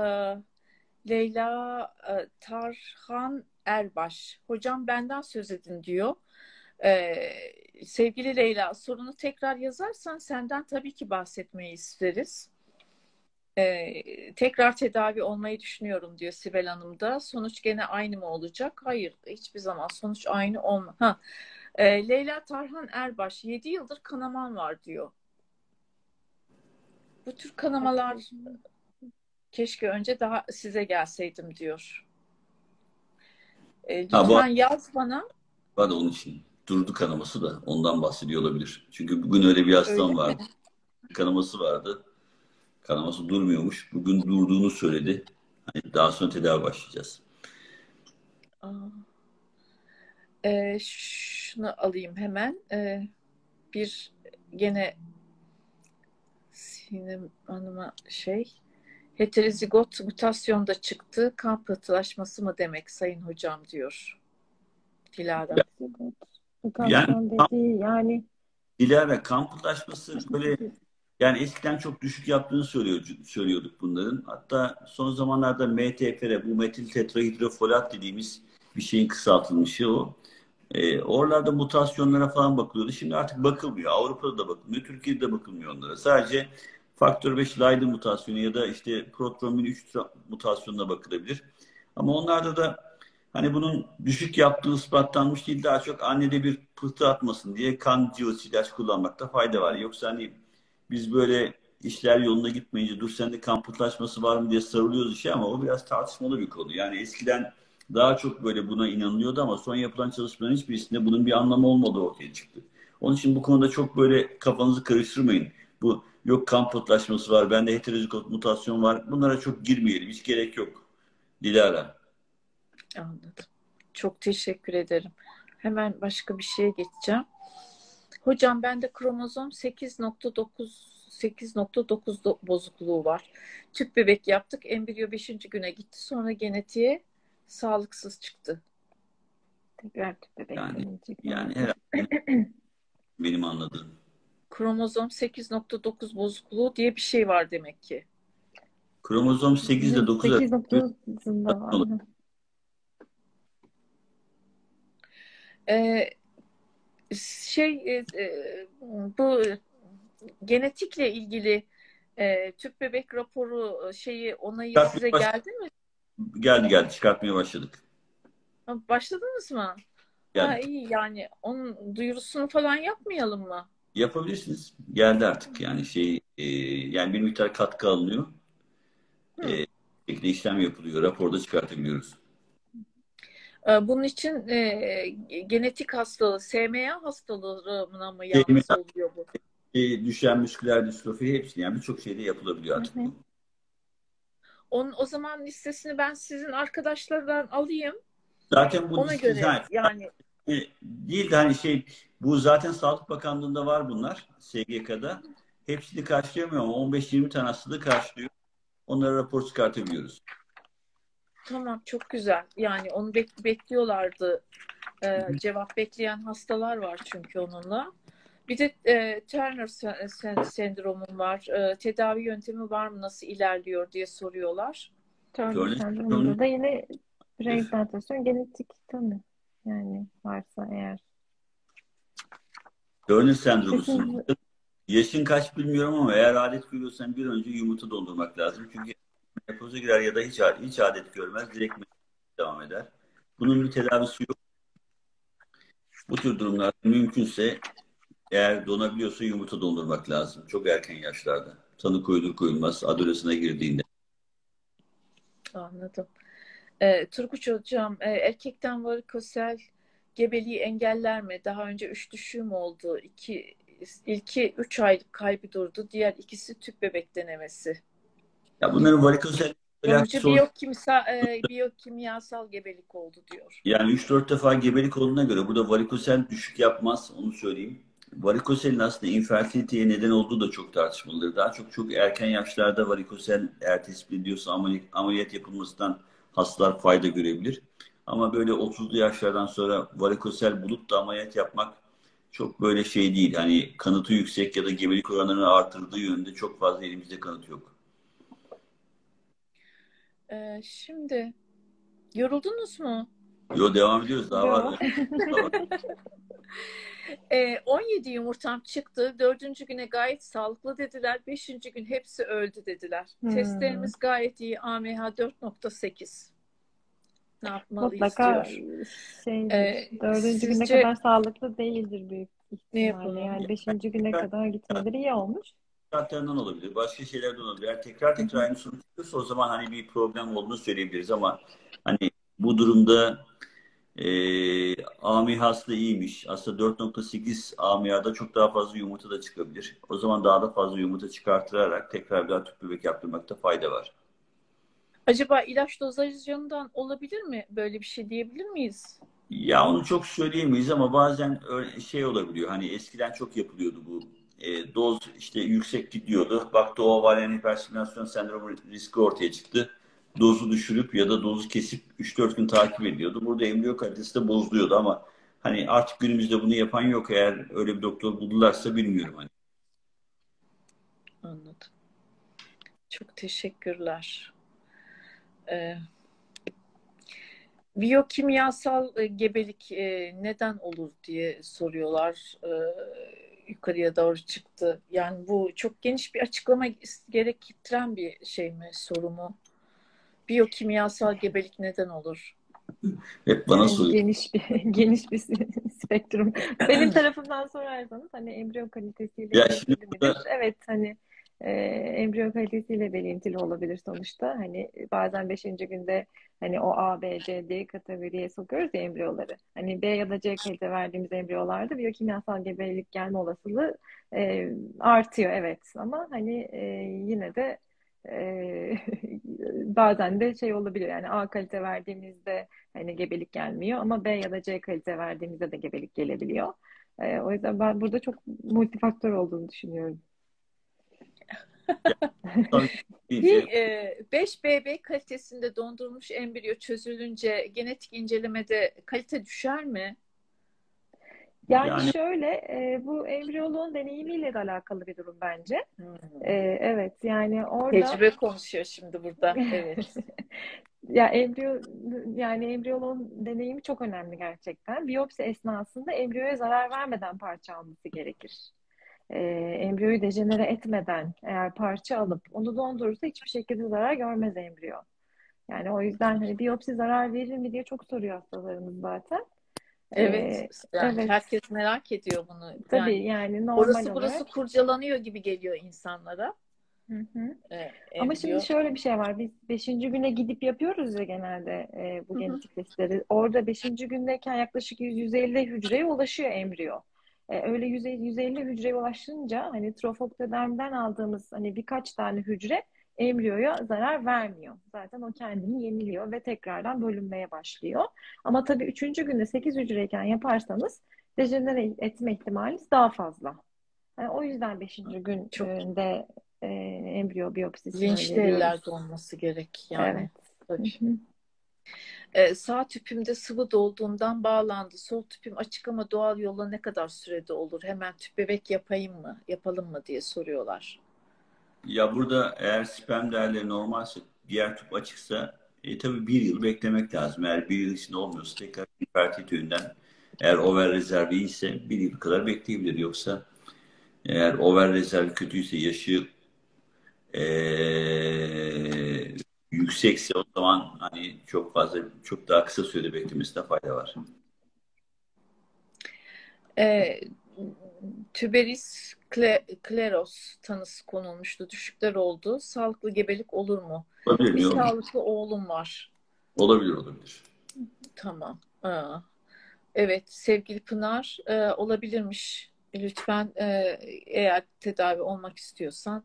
Leyla e, Tarhan Erbaş. Hocam benden söz edin diyor. Ee, sevgili Leyla sorunu tekrar yazarsan senden tabii ki bahsetmeyi isteriz. Ee, tekrar tedavi olmayı düşünüyorum diyor Sibel Hanım da. Sonuç gene aynı mı olacak? Hayır, hiçbir zaman sonuç aynı olma. Ha. Ee, Leyla Tarhan Erbaş 7 yıldır kanamam var diyor. Bu tür kanamalar keşke önce daha size gelseydim diyor. Ee, Ha, bu- lütfen yaz bana. Da onun için. Durdu kanaması da ondan bahsediyor olabilir. Çünkü bugün öyle bir hastam Öyle mi? vardı. Kanaması vardı. Kanaması durmuyormuş. Bugün durduğunu söyledi. Hani daha sonra tedavi başlayacağız. Aa. Ee, şunu alayım hemen. Ee, bir gene Sinem Hanım'a şey heterozigot mutasyonda çıktı. Kan pıhtılaşması mı demek sayın hocam diyor Dilara. Mutasyon dediği yani Dilara kamplaşması böyle yani eskiden çok düşük yaptığını söylüyor, söylüyorduk bunların. Hatta son zamanlarda MTFR bu metil tetrahidrofolat dediğimiz bir şeyin kısaltılmışı o. Ee, oralarda mutasyonlara falan bakılıyordu. Şimdi artık bakılmıyor. Avrupa'da da bakılmıyor. Türkiye'de de bakılmıyor onlara. Sadece faktör 5 Leiden mutasyonu ya da işte protrombin 3 mutasyonuna bakılabilir. Ama onlarda da hani bunun düşük yaptığı ispatlanmış değil. Daha çok annede bir pıhtı atmasın diye kan cıvısı ilaç kullanmakta fayda var. Yoksa hani biz böyle işler yoluna gitmeyince dur sende kan pıhtılaşması var mı diye sarılıyoruz işe ama o biraz tartışmalı bir konu. Yani eskiden daha çok böyle buna inanılıyordu ama son yapılan çalışmaların hiçbirisinde bunun bir anlamı olmadığı ortaya çıktı. Onun için bu konuda çok böyle kafanızı karıştırmayın. Bu yok kan pıhtılaşması var, bende heterozigot mutasyon var. Bunlara çok girmeyelim. Hiç gerek yok. Dilara. Anladım. Çok teşekkür ederim. Hemen başka bir şeye geçeceğim. Hocam bende kromozom 8.9 8.9 bozukluğu var. Tüp bebek yaptık. Embriyo 5. güne gitti. Sonra genetiğe sağlıksız çıktı. tekrar tüp bebek Yani-. Yani herhalde benim anladığım. Kromozom 8.9 bozukluğu diye bir şey var demek ki. Kromozom 8 ile 9 arasında 8.9'unda var. Hı. Ee, şey e, e, bu genetikle ilgili e, tüp bebek raporu şeyi onayı Çıkartmaya size baş- geldi mi? geldi geldi çıkartmaya başladık. Ha, Başladınız mı? Ha, Geldi. iyi yani onun duyurusunu falan yapmayalım mı? Yapabilirsiniz. Geldi artık yani şey e, yani bir miktar katkı alınıyor. E, şekilde işlem yapılıyor. Raporda çıkartabiliyoruz. Ee, Bunun için e, genetik hastalığı, SMA hastalığına mı yalnız SMA. oluyor bu? E, düşen müsküler distrofi hepsi yani birçok şeyde yapılabiliyor artık. Hı hı. bu. Onun, o zaman listesini ben sizin arkadaşlardan alayım. Zaten bu Ona göre yani e, değil de hani şey bu zaten Sağlık Bakanlığı'nda var bunlar SGK'da. Hepsini karşılayamıyor ama 15-20 tane hastalığı karşılıyor. Onlara rapor çıkartabiliyoruz. Tamam çok güzel. Yani onu bek bekliyorlardı. Ee, cevap bekleyen hastalar var çünkü onunla. Bir de e, Turner sen- sen- sendromun var. E, tedavi yöntemi var mı? Nasıl ilerliyor diye soruyorlar. Turner sendromunda sendromu- da yine preimplantasyon genetik tanı. Yani varsa eğer. Turner sendromusun. Yaşın kaç bilmiyorum ama eğer adet görüyorsan bir önce yumurta doldurmak lazım. Çünkü menopoza girer ya da hiç, hiç adet görmez. Direkt devam eder. Bunun bir tedavisi yok. Bu tür durumlarda mümkünse eğer donabiliyorsa yumurta dondurmak lazım. Çok erken yaşlarda. Tanı koyulur koyulmaz adolesine girdiğinde. Anladım. Ee, Turkuç Hocam, e, erkekten varikosel gebeliği engeller mi? Daha önce üç düşüğüm oldu. İki, ilki üç aylık kalbi durdu. Diğer ikisi tüp bebek denemesi. Ya bunların varikosel Sonucu biyokimsa, e, biyokimyasal gebelik oldu diyor. Yani 3-4 defa gebelik olduğuna göre burada varikosel düşük yapmaz onu söyleyeyim. Varikoselin aslında infertiliteye neden olduğu da çok tartışmalıdır. Daha çok çok erken yaşlarda varikosel eğer tespit ediyorsa ameliyat, ameliyat yapılmasından hastalar fayda görebilir. Ama böyle 30'lu yaşlardan sonra varikosel bulup da ameliyat yapmak çok böyle şey değil. Hani kanıtı yüksek ya da gebelik oranlarını artırdığı yönünde çok fazla elimizde kanıt yok. Ee, şimdi yoruldunuz mu? Yo devam ediyoruz daha var. e, 17 yumurtam çıktı. Dördüncü güne gayet sağlıklı dediler. Beşinci gün hepsi öldü dediler. Hmm. Testlerimiz gayet iyi. AMH 4.8. Ne yapmalıyız Mutlaka diyor. Şey, ee, dördüncü sizce, güne kadar sağlıklı değildir büyük ihtimalle. Yani beşinci güne kadar gitmeleri iyi olmuş şartlarından olabilir. Başka şeylerden olabilir. Eğer tekrar tekrar aynı sonuç çıkıyorsa o zaman hani bir problem olduğunu söyleyebiliriz ama hani bu durumda e, AMİHA'sı da iyiymiş. Aslında 4.8 AMİHA'da çok daha fazla yumurta da çıkabilir. O zaman daha da fazla yumurta çıkartırarak tekrar bir daha tüp bebek yaptırmakta fayda var. Acaba ilaç dozajından olabilir mi? Böyle bir şey diyebilir miyiz? Ya onu çok söyleyemeyiz ama bazen şey olabiliyor. Hani eskiden çok yapılıyordu bu e, doz işte yüksek gidiyordu. Baktı o ovalyen hiperstimülasyon sendromu riski ortaya çıktı. Dozu düşürüp ya da dozu kesip 3-4 gün takip ediyordu. Burada embriyo kalitesi de bozuluyordu ama hani artık günümüzde bunu yapan yok. Eğer öyle bir doktor buldularsa bilmiyorum hani. Anladım. Çok teşekkürler. Ee, biyokimyasal e, gebelik e, neden olur diye soruyorlar. Ee, yukarıya doğru çıktı. Yani bu çok geniş bir açıklama gerektiren bir şey mi, soru mu? Biyokimyasal gebelik neden olur? Hep bana soruyor. Geniş bir geniş bir spektrum. Benim tarafımdan sorarsanız hani embriyo kalitesiyle ya şimdi burada... Evet hani e, embriyo kalitesiyle belirtili olabilir sonuçta. Hani bazen beşinci günde hani o A, B, C, D kategoriye sokuyoruz ya embriyoları. Hani B ya da C kalite verdiğimiz embriyolarda biyokimyasal gebelik gelme olasılığı e, artıyor evet ama hani e, yine de e, bazen de şey olabiliyor yani A kalite verdiğimizde hani gebelik gelmiyor ama B ya da C kalite verdiğimizde de gebelik gelebiliyor. E, o yüzden ben burada çok multifaktör olduğunu düşünüyorum. Bir e, 5BB kalitesinde dondurulmuş embriyo çözülünce genetik incelemede kalite düşer mi? Yani, yani şöyle e, bu embriyoloğun deneyimiyle de alakalı bir durum bence. Hmm. E, evet yani orada tecrübe konuşuyor şimdi burada. Evet. ya embriyo yani embriyoloğun deneyimi çok önemli gerçekten. Biyopsi esnasında embriyoya zarar vermeden parça alması gerekir e, embriyoyu dejenere etmeden eğer parça alıp onu dondurursa hiçbir şekilde zarar görmez embriyo. Yani o yüzden hani biyopsi zarar verir mi diye çok soruyor hastalarımız zaten. Evet, ee, yani evet. herkes merak ediyor bunu. Tabii yani, yani normal orası burası olarak. kurcalanıyor gibi geliyor insanlara. Hı hı. Ee, Ama şimdi şöyle bir şey var. Biz beşinci güne gidip yapıyoruz ya genelde e, bu genetik testleri. Orada beşinci gündeyken yaklaşık 150 hücreye ulaşıyor embriyo. E, öyle 150 hücreye ulaşınca hani trofoktodermden aldığımız hani birkaç tane hücre embriyoya zarar vermiyor. Zaten o kendini yeniliyor ve tekrardan bölünmeye başlıyor. Ama tabii üçüncü günde 8 hücreyken yaparsanız dejenere etme ihtimaliniz daha fazla. Yani o yüzden beşinci günde e, embriyo biyopsisi Bilinçli ellerde olması gerek yani. Evet. Tabii. Ee, sağ tüpümde sıvı dolduğundan bağlandı. Sol tüpüm açık ama doğal yolla ne kadar sürede olur? Hemen tüp bebek yapayım mı? Yapalım mı diye soruyorlar. Ya burada eğer sperm değerleri normalse diğer tüp açıksa e, tabii bir yıl beklemek lazım. Eğer bir yıl içinde olmuyorsa tekrar infertilite yönden eğer over rezervi ise bir yıl kadar bekleyebilir. Yoksa eğer over rezervi kötüyse yaşı e, yüksekse o hani çok fazla çok daha kısa sürede beklemesinde fayda var. e, tüberis kleros tanısı konulmuştu. Düşükler oldu. Sağlıklı gebelik olur mu? Olabilir, Bir yok. sağlıklı oğlum var. Olabilir, olabilir. Tamam. Aa. Evet, sevgili Pınar, e, olabilirmiş. Lütfen e, eğer tedavi olmak istiyorsan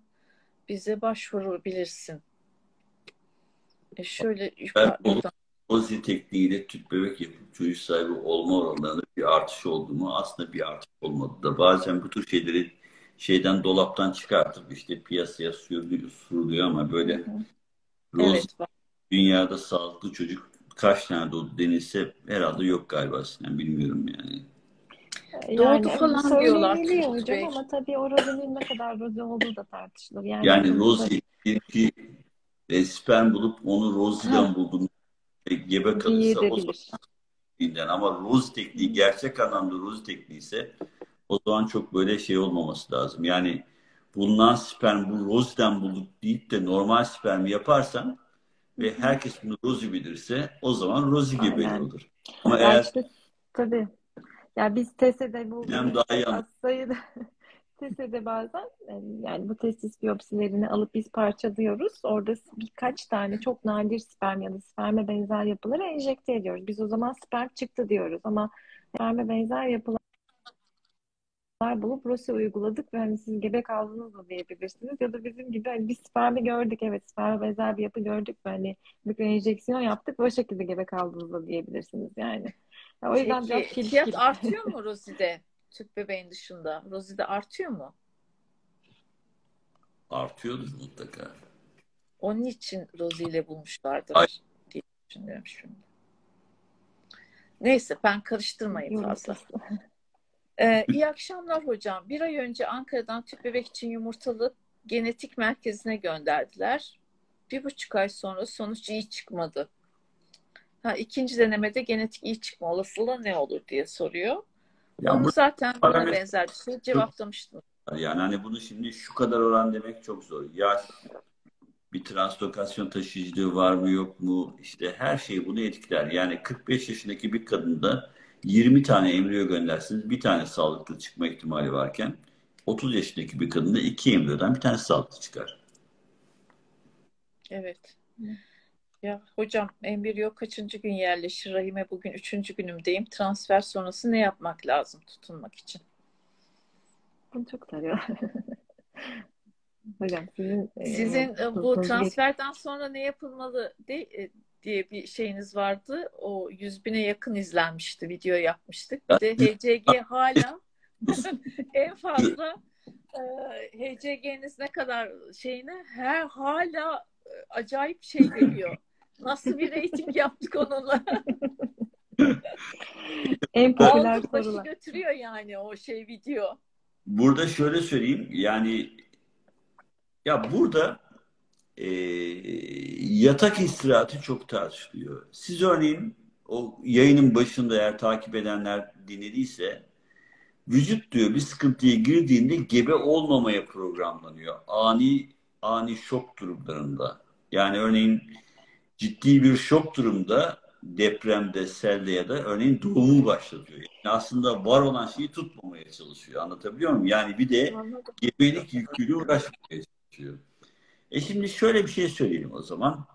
bize başvurabilirsin. E, şöyle yukarıdan. Ozi tekniğiyle tüp bebek yapıp çocuk sahibi olma oranlarında bir artış oldu mu? Aslında bir artış olmadı da. Bazen bu tür şeyleri şeyden dolaptan çıkartıp işte piyasaya sürülüyor, sürülüyor ama böyle Rose Evet, var. dünyada sağlıklı çocuk kaç tane doğdu denilse herhalde yok galiba. Yani bilmiyorum yani. Doğdu falan diyorlar hocam ama tabii o rozinin ne kadar roze olduğu da tartışılır. Yani, Yani ki e, sperm bulup onu Rosie'den buldum. E, gebe kalırsa o zaman ama Rose tekniği gerçek anlamda Rose tekniği ise o zaman çok böyle şey olmaması lazım. Yani bulunan sperm bu Rosie'den bulduk deyip de normal sperm yaparsan ve herkes bunu Rosie bilirse o zaman Rosie Aynen. olur. Ama Ya eğer işte tabii. Ya biz TESE'de iyi az sayıda TESE'de bazen yani bu testis biyopsilerini alıp biz parçalıyoruz. Orada birkaç tane çok nadir sperm ya da sperme benzer yapıları enjekte ediyoruz. Biz o zaman sperm çıktı diyoruz ama sperme benzer yapılar bulup Rose uyguladık ve hani siz gebe kaldınız mı diyebilirsiniz. Ya da bizim gibi hani biz spermi gördük evet sperme benzer bir yapı gördük ve hani bir enjeksiyon yaptık ve o şekilde gebe kaldınız mı diyebilirsiniz yani. Ya o yüzden biraz Peki, fiyat artıyor mu Rosie'de? Tüp bebeğin dışında. Rosie'de artıyor mu? artıyordur mutlaka. Onun için Rosie ile bulmuşlardır Ay. diye düşünüyorum şimdi. Neyse ben karıştırmayayım fazla. Ee, iyi akşamlar hocam. Bir ay önce Ankara'dan tüp bebek için yumurtalı genetik merkezine gönderdiler. Bir buçuk ay sonra sonuç iyi çıkmadı. Ha, ikinci denemede genetik iyi çıkma olasılığı ne olur diye soruyor. Ya Onu bu- zaten buna benzer bir şey cevaplamıştım. Yani hani bunu şimdi şu kadar oran demek çok zor. Yaş, bir translokasyon taşıyıcılığı var mı yok mu? İşte her şey bunu etkiler. Yani 45 yaşındaki bir kadında 20 tane embriyo göndersiniz. Bir tane sağlıklı çıkma ihtimali varken 30 yaşındaki bir kadında iki embriyodan bir tane sağlıklı çıkar. Evet. Ya hocam embriyo kaçıncı gün yerleşir? Rahime bugün üçüncü günümdeyim. Transfer sonrası ne yapmak lazım tutunmak için? Bunu çok sarıyor. Hocam sizin e, Sizin e, bu bulduğunuz bir- transferden sonra ne yapılmalı de, e, diye bir şeyiniz vardı. O 100 bine yakın izlenmişti. Video yapmıştık. Bir de HCG hala en fazla e, HCG'niz ne kadar şeyine her hala acayip şey geliyor. Nasıl bir reyting yaptık onunla? en popüler Aldı başı sorular. götürüyor yani o şey video. Burada şöyle söyleyeyim yani ya burada e, yatak istirahatı çok tartışılıyor. Siz örneğin o yayının başında eğer takip edenler dinlediyse vücut diyor bir sıkıntıya girdiğinde gebe olmamaya programlanıyor. Ani ani şok durumlarında. Yani örneğin ciddi bir şok durumda depremde, selde ya da örneğin doğumu başlatıyor. Yani aslında var olan şeyi tutmamaya çalışıyor. Anlatabiliyor muyum? Yani bir de gebelik yüküyle uğraşmaya çalışıyor. E şimdi şöyle bir şey söyleyelim o zaman.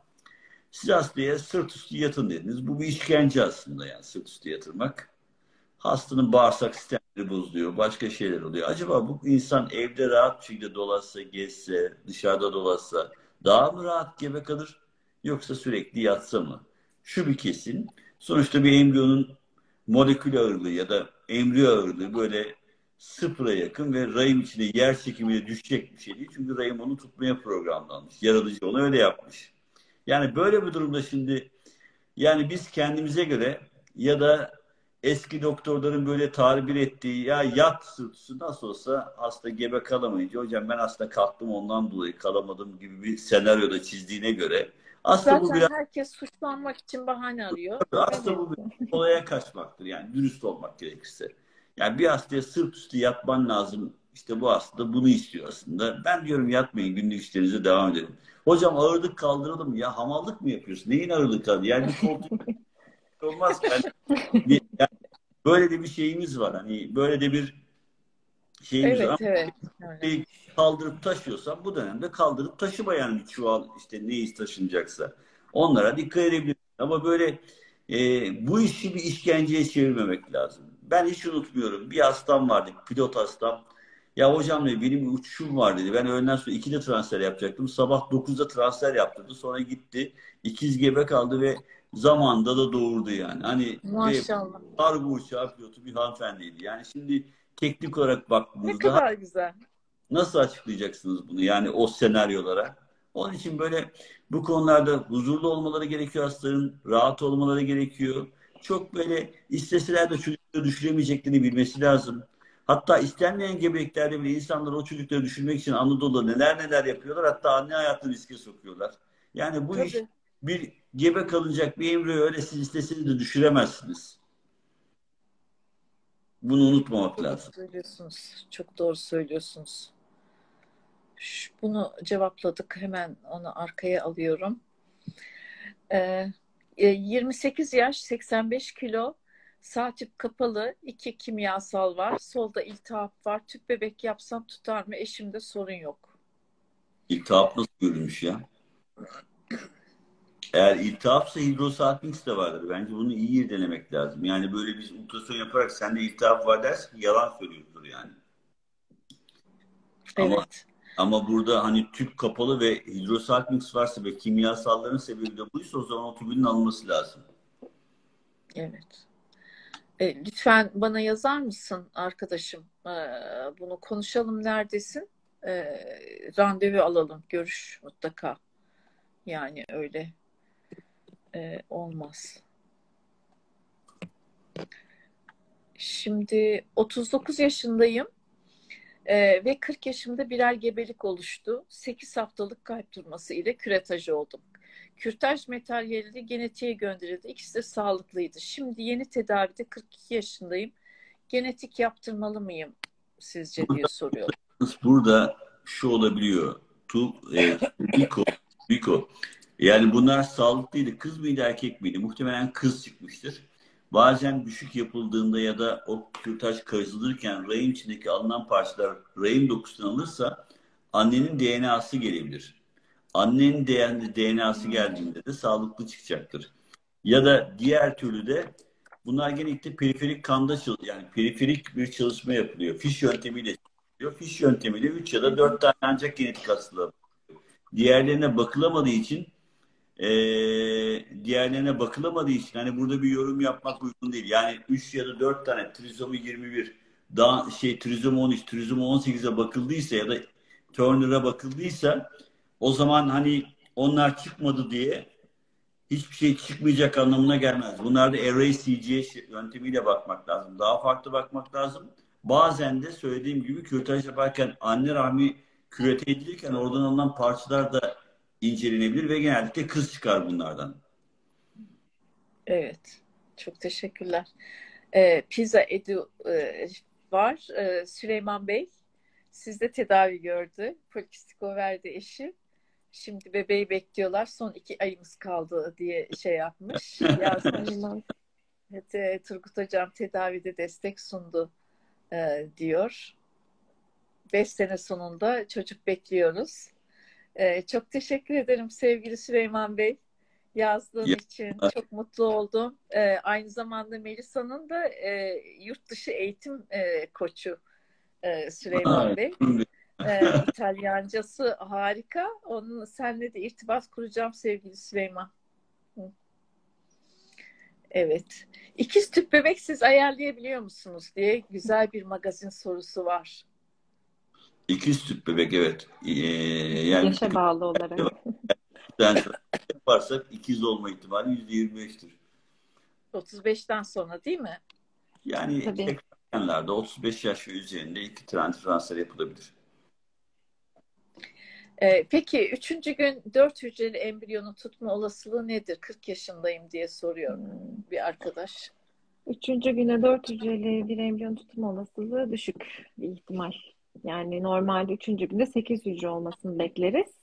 Siz hastaya sırt üstü yatın dediniz. Bu bir işkence aslında yani sırt üstü yatırmak. Hastanın bağırsak sistemleri bozuluyor. Başka şeyler oluyor. Acaba bu insan evde rahat bir şekilde dolaşsa, gezse, dışarıda dolaşsa daha mı rahat gebe kalır? Yoksa sürekli yatsa mı? Şu bir kesin. Sonuçta bir embriyonun molekül ağırlığı ya da embriyo ağırlığı böyle sıfıra yakın ve rahim içinde yer çekimiyle düşecek bir şey değil. Çünkü rahim onu tutmaya programlanmış. Yaratıcı onu öyle yapmış. Yani böyle bir durumda şimdi yani biz kendimize göre ya da eski doktorların böyle tabir ettiği ya yat sırtısı nasıl olsa hasta gebe kalamayınca hocam ben hasta kalktım ondan dolayı kalamadım gibi bir senaryoda çizdiğine göre aslında bu Zaten biraz herkes suçlanmak için bahane arıyor. aslında bu bir olaya kaçmaktır. Yani dürüst olmak gerekirse. Yani bir hastaya sırt üstü yatman lazım. İşte bu hasta bunu istiyor aslında. Ben diyorum yatmayın günlük işlerinize devam edelim. Hocam ağırlık kaldıralım ya hamallık mı yapıyorsun? Neyin ağırlık kaldı? Yani bir koltuk olmaz. Yani Böyle de bir şeyimiz var. Hani böyle de bir şeyimiz Evet, var. Evet. Bir kaldırıp taşıyorsan bu dönemde kaldırıp taşıma yani çuval işte neyi taşınacaksa. Onlara dikkat edebiliriz. Ama böyle e, bu işi bir işkenceye çevirmemek lazım. Ben hiç unutmuyorum. Bir hastam vardı. Pilot hastam. Ya hocam dedi, benim uçuşum var dedi. Ben öğleden sonra 2'de transfer yapacaktım. Sabah 9'da transfer yaptırdı. Sonra gitti. İkiz gebe kaldı ve zamanda da doğurdu yani. Hani ve Maşallah. kargo uçağı pilotu bir hanımefendiydi. Yani şimdi teknik olarak Ne baktığımızda kadar güzel. nasıl açıklayacaksınız bunu? Yani o senaryolara. Onun için böyle bu konularda huzurlu olmaları gerekiyor hastaların, rahat olmaları gerekiyor. Çok böyle isteseler de çocukları düşüremeyeceklerini bilmesi lazım. Hatta istenmeyen gebeliklerde bile insanlar o çocukları düşürmek için Anadolu'da neler neler yapıyorlar. Hatta anne hayatını riske sokuyorlar. Yani bu iş Tabii. bir gebe kalınacak bir embriyo öyle siz isteseniz de düşüremezsiniz. Bunu unutmamak Doğru lazım. söylüyorsunuz. Çok doğru söylüyorsunuz. Şu- Bunu cevapladık. Hemen onu arkaya alıyorum. Ee, e, 28 yaş, 85 kilo, sağ tüp kapalı, iki kimyasal var, solda iltihap var. Tüp bebek yapsam tutar mı? Eşimde sorun yok. İltihap nasıl görülmüş ya? Eğer iltihapsa hidrosalpinx de vardır. Bence bunu iyi irdelemek lazım. Yani böyle biz ultrason yaparak sende iltihap var dersin yalan söylüyordur yani. Ama Evet, ama burada hani tüp kapalı ve hidrosalpinx varsa ve kimyasalların sebebi de buysa o zaman o tübün alınması lazım. evet. E, lütfen bana yazar mısın arkadaşım? Ee, bunu konuşalım. Neredesin? Ee, randevu alalım. Görüş mutlaka. Yani öyle e, olmaz. Şimdi 39 yaşındayım e, ve 40 yaşımda birer gebelik oluştu. 8 haftalık kalp durması ile küretaj oldum. Kürtaj materyali genetiğe gönderildi. İkisi de sağlıklıydı. Şimdi yeni tedavide 42 yaşındayım. Genetik yaptırmalı mıyım sizce diye soruyorum. Burada şu olabiliyor. Tu, e, Biko, Biko. Yani bunlar sağlıklıydı. Kız mıydı erkek miydi? Muhtemelen kız çıkmıştır. Bazen düşük yapıldığında ya da o kürtaj karıştırılırken rahim içindeki alınan parçalar rahim dokusundan alırsa annenin DNA'sı gelebilir. Annenin DNA'sı geldiğinde de sağlıklı çıkacaktır. Ya da diğer türlü de bunlar genellikle periferik kanda yani periferik bir çalışma yapılıyor. Fiş yöntemiyle yapılıyor. Fiş yöntemiyle 3 ya da 4 tane ancak genetik hastalığı. Diğerlerine bakılamadığı için eee diğerlerine bakılamadığı için hani burada bir yorum yapmak uygun değil. Yani 3 ya da 4 tane trizomi 21 daha şey trizomi 13, trizomi 18'e bakıldıysa ya da Turner'a bakıldıysa o zaman hani onlar çıkmadı diye hiçbir şey çıkmayacak anlamına gelmez. Bunlarda array CGS yöntemiyle bakmak lazım. Daha farklı bakmak lazım. Bazen de söylediğim gibi kürtaj yaparken anne rahmi kürete edilirken oradan alınan parçalar da incelenebilir ve genellikle kız çıkar bunlardan. Evet. Çok teşekkürler. Ee, Pizza Edu e, var. Ee, Süleyman Bey sizde tedavi gördü. Polikistik verdi eşi. Şimdi bebeği bekliyorlar. Son iki ayımız kaldı diye şey yapmış. Yazmış. Evet, e, Turgut Hocam tedavide destek sundu e, diyor. Beş sene sonunda çocuk bekliyoruz. E, çok teşekkür ederim sevgili Süleyman Bey. Yazdığın Ya- için çok mutlu oldum. E, aynı zamanda Melisa'nın da e, yurt dışı eğitim e, koçu e, Süleyman Aa, Bey. E, İtalyancası harika. Onun seninle de irtibat kuracağım sevgili Süleyman. Hı. Evet. İkiz tüp bebek siz ayarlayabiliyor musunuz diye güzel bir magazin sorusu var. İkiz tüp bebek evet. Ee, yani Yaşa bağlı olarak. yani yaparsak ikiz olma ihtimali %25'tir. 35'ten sonra değil mi? Yani Tabii. ekranlarda 35 yaş ve üzerinde iki tane transfer yapılabilir. Ee, peki üçüncü gün dört hücreli embriyonu tutma olasılığı nedir? 40 yaşındayım diye soruyor bir arkadaş. Üçüncü güne dört hücreli bir embriyon tutma olasılığı düşük bir ihtimal. Yani normalde üçüncü günde sekiz hücre olmasını bekleriz.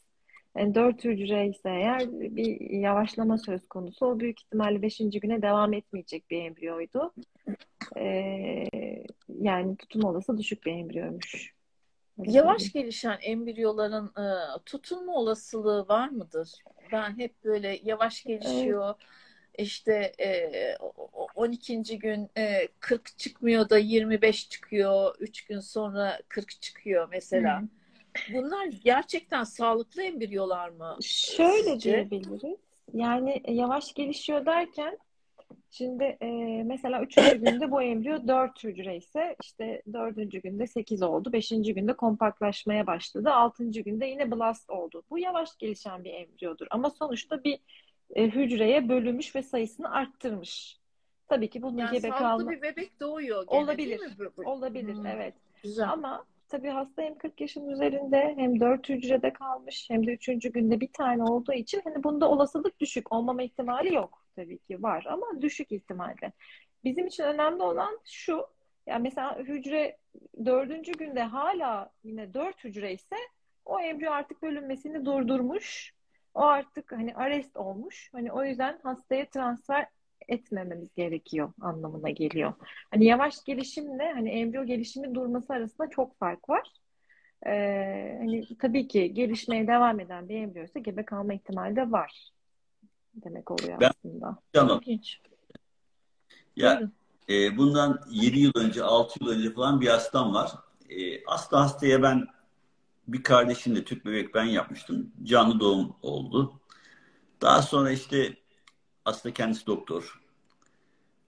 Yani 4 hücre ise eğer bir yavaşlama söz konusu. O büyük ihtimalle 5. güne devam etmeyecek bir embriyoydu. Ee, yani tutum olası düşük bir embriyoymuş. Öyle Yavaş söyleyeyim. gelişen embriyoların e, tutunma olasılığı var mıdır? Ben hep böyle yavaş gelişiyor. İşte e, o- o- 12. gün e, 40 çıkmıyor da 25 çıkıyor. 3 gün sonra 40 çıkıyor mesela. Hı. Bunlar gerçekten sağlıklı embriyolar mı? Şöyle Sizce? diyebiliriz. Yani e, yavaş gelişiyor derken şimdi e, mesela üçüncü günde bu embriyo 4 hücre ise işte dördüncü günde 8 oldu. Beşinci günde kompaktlaşmaya başladı. Altıncı günde yine blast oldu. Bu yavaş gelişen bir embriyodur. Ama sonuçta bir e, hücreye bölünmüş ve sayısını arttırmış. Tabii ki bunun Yani gebe kalma bir bebek doğuyor gene olabilir. Olabilir, Hmm, evet. güzel. Ama tabii hasta hem 40 yaşın üzerinde hem 4 hücrede kalmış hem de 3. günde bir tane olduğu için hani bunda olasılık düşük. Olmama ihtimali yok tabii ki var ama düşük ihtimalle. Bizim için önemli olan şu. Yani mesela hücre 4. günde hala yine 4 hücre ise o embriyo artık bölünmesini durdurmuş. O artık hani arrest olmuş. Hani o yüzden hastaya transfer etmememiz gerekiyor anlamına geliyor. Hani yavaş gelişimle hani embriyo gelişimi durması arasında çok fark var. Ee, hani tabii ki gelişmeye devam eden bir embriyo ise gebe kalma ihtimali de var demek oluyor Ben- aslında. Tamam. İlginç. Ya Buyurun. e, bundan 7 yıl önce, 6 yıl önce falan bir hastam var. E, aslında hastaya ben bir kardeşimle tüp bebek ben yapmıştım. Canlı doğum oldu. Daha sonra işte aslında kendisi doktor.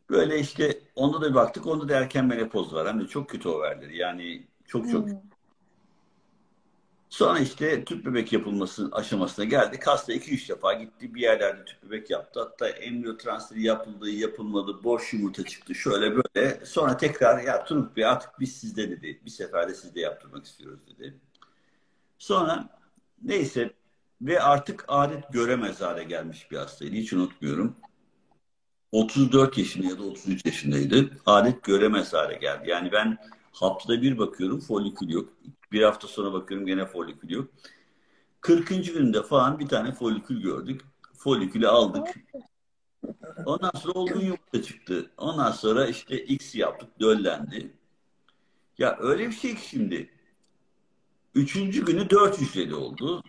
Böyle işte onda da bir baktık. Onda da erken menopoz var. Hem de çok kötü overleri. Yani çok çok Hmm. Sonra işte tüp bebek yapılması aşamasına geldik. Hasta 2-3 defa gitti bir yerlerde tüp bebek yaptı. Hatta embriyo transferi yapıldı, yapılmadı, boş yumurta çıktı şöyle böyle. Sonra tekrar ya Turuk Bey artık biz sizde dedi. Bir seferde sizde yaptırmak istiyoruz dedi. Sonra neyse ve artık adet göremez hale gelmiş bir hastaydı. Hiç unutmuyorum. 34 yaşında ya da 33 yaşındaydı. Adet göremez hale geldi. Yani ben haftada bir bakıyorum folikül yok. Bir hafta sonra bakıyorum gene folikül yok. 40. günde falan bir tane folikül gördük. Folikülü aldık. Ondan sonra olgun yumurta çıktı. Ondan sonra işte X yaptık, döllendi. Ya öyle bir şey ki şimdi. Üçüncü günü dört hücreli oldu.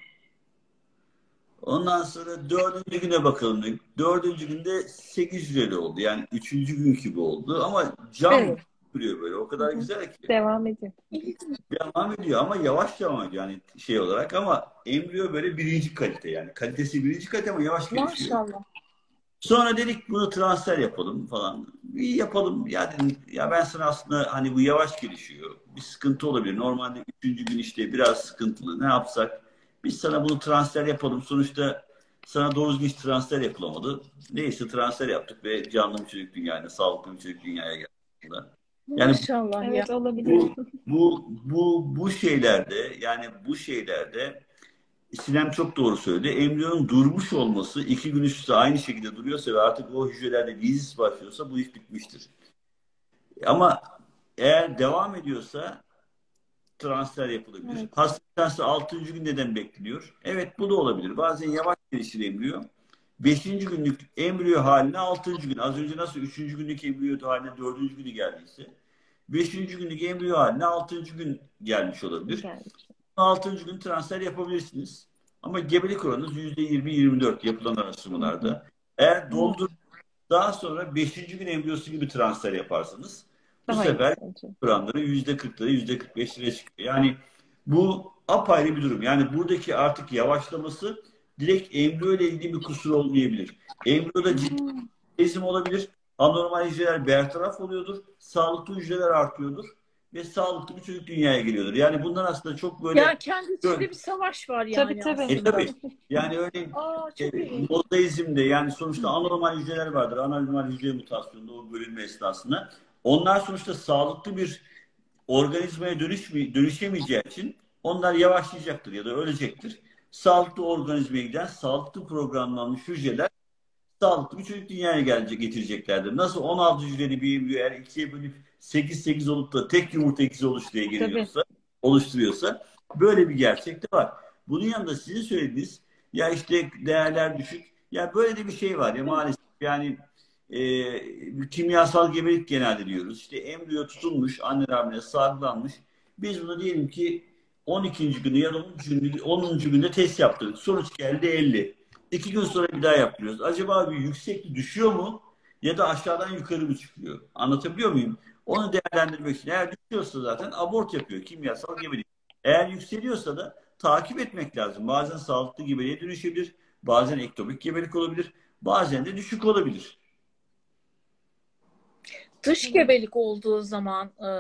Ondan sonra dördüncü güne bakalım dedik. Dördüncü günde sekiz hücreli oldu. Yani üçüncü gün gibi oldu. Ama cam Evet. duruyor böyle. O kadar güzel ki. Devam edin. Devam ediyor ama yavaş devam ediyor yani şey olarak ama embriyo böyle birinci kalite yani. Kalitesi birinci kalite ama yavaş gelişiyor. Maşallah. Sonra dedik bunu transfer yapalım falan. Bir yapalım. Ya dedim ya ben sana aslında hani bu yavaş gelişiyor. Bir sıkıntı olabilir. Normalde üçüncü gün işte biraz sıkıntılı. Ne yapsak? Biz sana bunu transfer yapalım. Sonuçta sana doğru düzgün transfer yapılamadı. Neyse transfer yaptık ve canlı bir çocuk dünyaya, sağlıklı bir çocuk dünyaya geldi. Yani Maşallah ya. Evet olabilir. bu bu bu bu şeylerde yani bu şeylerde Sinem çok doğru söyledi. Embriyonun durmuş olması iki gün üst üste aynı şekilde duruyorsa ve artık o hücrelerde lizis başlıyorsa bu iş bitmiştir. Ama eğer devam ediyorsa transfer yapılabilir. Evet. Hasta 6. gün neden bekleniyor? Evet bu da olabilir. Bazen yavaş gelişir embriyo. 5. günlük embriyo haline 6. gün. Az önce nasıl 3. günlük embriyo haline 4. günü geldiyse 5. günlük embriyo haline 6. gün gelmiş olabilir. Gelmiş. 6. gün transfer yapabilirsiniz. Ama gebelik oranınız %20-24 yapılan araştırmalarda. Eğer doldur daha sonra 5. gün embriyosu gibi transfer yaparsanız bu Daha sefer oranları %40'lara %45'lere çıkıyor. Yani bu apayrı bir durum. Yani buradaki artık yavaşlaması direkt embriyo ile ilgili bir kusur olmayabilir. Embriyoda ciddi ezim olabilir. Anormal hücreler bertaraf oluyordur. Sağlıklı hücreler artıyordur. Ve sağlıklı bir çocuk dünyaya geliyordur. Yani bundan aslında çok böyle Ya kendi içinde bir savaş var yani Tabii, tabii. e tabii yani örneğin Aa e, iyi. mozaizmde yani sonuçta anormal hücreler vardır. Anormal hücre mutasyonunda o bölünme esnasında. Onlar sonuçta sağlıklı bir organizmaya dönüşme, dönüşemeyeceği için onlar yavaşlayacaktır ya da ölecektir. Sağlıklı organizmaya giden sağlıklı programlanmış hücreler sağlıklı bir çocuk dünyaya gelecek, getireceklerdir. Nasıl 16 hücreli bir eğer ikiye bölüp 8-8 olup da tek yumurta ikizi oluş diye geliyorsa, oluşturuyorsa böyle bir gerçek de var. Bunun yanında sizin söylediğiniz Ya işte değerler düşük. Ya böyle de bir şey var ya maalesef. Yani e, kimyasal gebelik genelde diyoruz. İşte embriyo tutulmuş, anne rahmine sargılanmış. Biz bunu diyelim ki 12. günde ya da 10. günde, 10. günde test yaptırdık. Sonuç geldi 50. İki gün sonra bir daha yapıyoruz. Acaba bir yükseklik düşüyor mu? Ya da aşağıdan yukarı mı çıkıyor? Anlatabiliyor muyum? Onu değerlendirmek için. Eğer düşüyorsa zaten abort yapıyor. Kimyasal gebelik. Eğer yükseliyorsa da takip etmek lazım. Bazen sağlıklı gebeliğe dönüşebilir. Bazen ektopik gebelik olabilir. Bazen de düşük olabilir. Dış gebelik olduğu zaman e,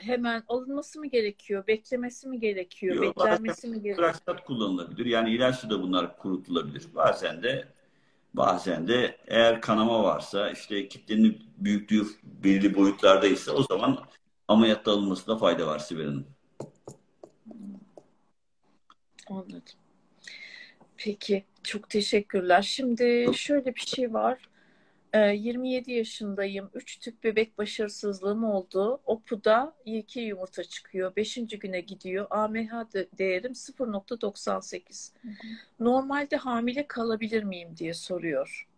hemen alınması mı gerekiyor? Beklemesi mi gerekiyor? Yok, beklenmesi mi gerekiyor? Traktat kullanılabilir. Yani ilaçla da bunlar kurutulabilir. Bazen de bazen de eğer kanama varsa işte kitlenin büyüklüğü belirli boyutlardaysa o zaman ameliyatta alınmasında fayda var Sibel Hanım. Anladım. Peki, çok teşekkürler. Şimdi şöyle bir şey var. Ee, 27 yaşındayım. 3 tüp bebek başarısızlığım oldu. OPU'da iki yumurta çıkıyor. 5. güne gidiyor. AMH de- değerim 0.98. Normalde hamile kalabilir miyim diye soruyor.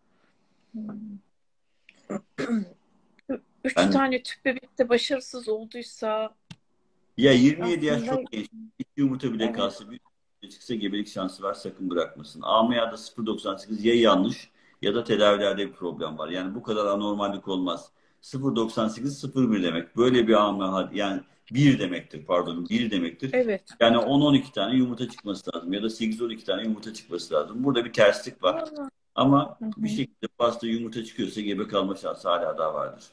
Üç Ben- tane tüp bebek de başarısız olduysa Ya 27 yaş çok genç. İki yumurta bile Evet. kalsa bir çıksa gebelik şansı var sakın bırakmasın. AMA'da 0.98 ya yanlış ya da tedavilerde bir problem var. Yani bu kadar anormallik olmaz. 0.98 0.1 demek. Böyle bir AMA yani 1 demektir pardon 1 demektir. evet. Yani 10-12 tane yumurta çıkması lazım ya da 8-12 tane yumurta çıkması lazım. Burada bir terslik var. Aa, Ama Hı hı. bir şekilde pasta yumurta çıkıyorsa gebe kalma şansı hala daha vardır.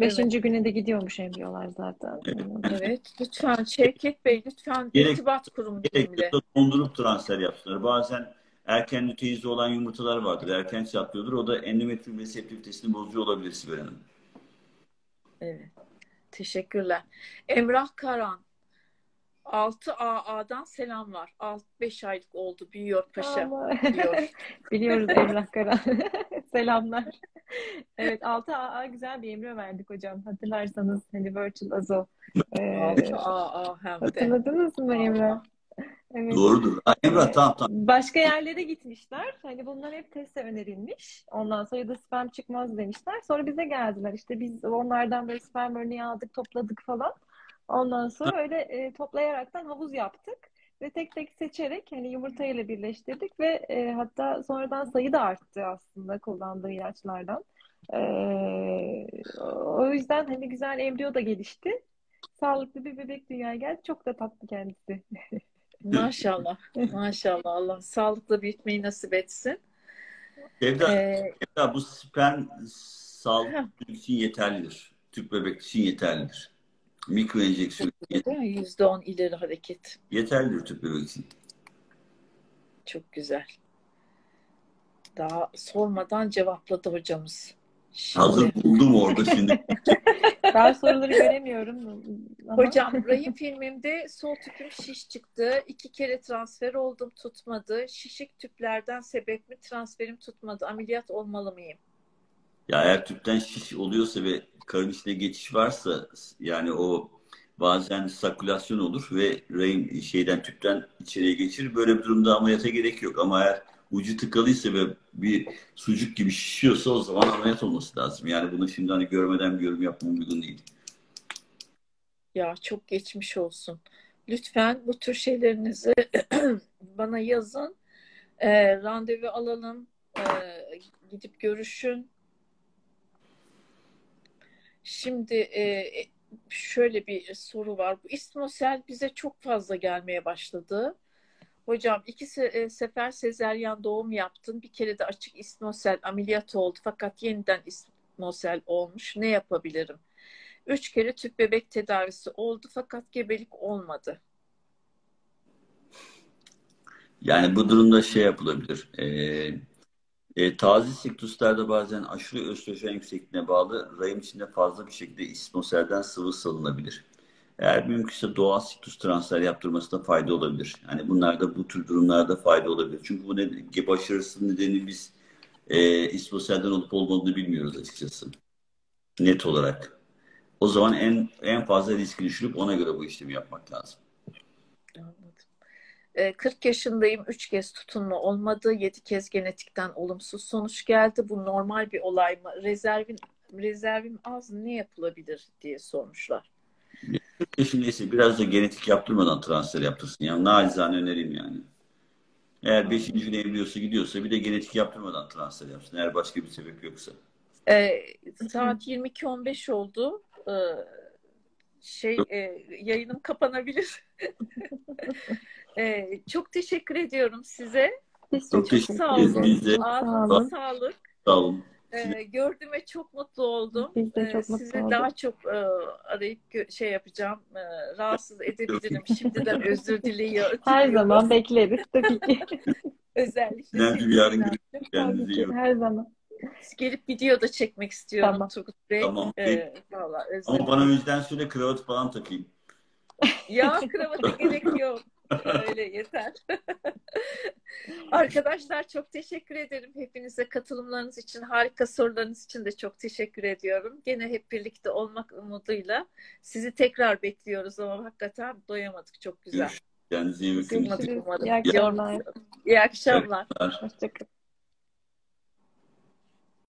Beşinci güne de gidiyormuş embriyolar zaten. Evet. Evet, lütfen Şevket Bey, lütfen Gerek- irtibat kurum Gerek dondurup transfer yapsınlar. Bazen erken lüteizi olan yumurtalar vardır. Erken çatlıyordur. O da endometrium reseptivitesini bozuyor olabilir Sibel Hanım. Evet, teşekkürler. Emrah Karan, 6AA'dan selamlar. 5 aylık oldu, büyüyor paşa, Ama- diyor. Biliyoruz Emrah Karan. Selamlar. Evet 6AA güzel bir embriyo verdik hocam. Hatırlarsanız hani virtual azo. Ee, 6AA hem de. hatırladınız mı Emrah? Evet. Doğrudur. Emrah tamam tamam. Başka yerlere gitmişler. Hani bunlar hep teste önerilmiş. Ondan sonra da sperm çıkmaz demişler. Sonra bize geldiler. İşte biz onlardan böyle sperm örneği aldık, topladık falan. Ondan sonra öyle e, toplayaraktan havuz yaptık. Ve tek tek seçerek hani yumurtayla birleştirdik ve e, hatta sonradan sayı da arttı aslında kullandığı ilaçlardan. E, o yüzden hani güzel embriyo da gelişti. Sağlıklı bir bebek dünyaya geldi. Çok da tatlı kendisi. Maşallah, maşallah. Allah sağlıkla büyütmeyi nasip etsin. Sevda, Ee, Sevda, bu sperm sağlık için yeterlidir. Tüp bebek için yeterlidir. Mikro enjeksiyon mi? %10 ileri hareket. yeterlidir tüp bebek için. Çok güzel. Daha sormadan cevapladı hocamız. Şimdi, Hazır buldum orada şimdi. Ben soruları göremiyorum. Ama- hocam rahim filmimde sol tüpüm şiş çıktı. İki kere transfer oldum tutmadı. Şişik tüplerden sebep mi transferim tutmadı. Ameliyat olmalı mıyım? Ya eğer tüpten şiş oluyorsa ve karın içine geçiş varsa yani o bazen sakülasyon olur ve rahim şeyden tüpten içeriye geçirir. Böyle bir durumda ameliyata gerek yok. Ama eğer ucu tıkalıysa ve bir sucuk gibi şişiyorsa o zaman ameliyat olması lazım. Yani bunu şimdi hani görmeden bir yorum yapmam uygun değil. Ya çok geçmiş olsun. Lütfen bu tür şeylerinizi bana yazın. Ee, randevu alalım. Ee, gidip görüşün. Şimdi e, şöyle bir soru var. Bu ismosel bize çok fazla gelmeye başladı. Hocam iki se- e, sefer sezeryan doğum yaptın. Bir kere de açık ismosel ameliyat oldu. Fakat yeniden ismosel olmuş. Ne yapabilirim? Üç kere tüp bebek tedavisi oldu fakat gebelik olmadı. Yani bu durumda şey yapılabilir. E, e, taze siktuslarda bazen aşırı östrojen yüksekliğine bağlı rahim içinde fazla bir şekilde ismoselden sıvı salınabilir. Eğer mümkünse doğal siktus transfer yaptırmasında fayda olabilir. Yani bunlarda bu tür durumlarda fayda olabilir. Çünkü bu ne, başarısının nedeni biz e, ismoselden olup olmadığını bilmiyoruz açıkçası. Net olarak. O zaman en en fazla riski düşürüp ona göre bu işlemi yapmak lazım. Anladım. E, 40 yaşındayım. 3 kez tutunma olmadı. 7 kez genetikten olumsuz sonuç geldi. Bu normal bir olay mı? Rezervin rezervim az ne yapılabilir diye sormuşlar. 40 yaşındaysa biraz da genetik yaptırmadan transfer yaptırsın. Yani nacizane önereyim yani. Eğer 5. gün evliyorsa gidiyorsa bir de genetik yaptırmadan transfer yapsın. Eğer başka bir sebep yoksa. E, saat 22.15 oldu. E, şey e, yayınım kapanabilir. e, çok teşekkür ediyorum size. Çok çok teşekkür sağ ederiz. olun. Biz de Ağzınıza olun. sağlık. sağ olun. E, gördüğüme çok mutlu oldum. Biz de E, çok mutlu sizi olduk. daha çok e, arayıp şey yapacağım. e, rahatsız edebilirim. Şimdiden özür diliyorum. Her zaman bekleriz tabii ki. Özellikle Önemli bir yarın görüşürüz. Kendinize iyi bakın. her zaman. Gelip video da çekmek istiyorum Tamam. Turgut Bey. Tamam. E, vallahi Ama bana önceden söyle kravat falan takayım. Ya kravata gerek yok. Öyle yeter. Arkadaşlar çok teşekkür ederim hepinize katılımlarınız için, harika sorularınız için de çok teşekkür ediyorum. Gene hep birlikte olmak umuduyla sizi tekrar bekliyoruz ama hakikaten doyamadık. Çok güzel. Kendinize iyi bakın. Görüşürüz. umarım. İyi akşamlar. İyi akşamlar. Hoşçakalın.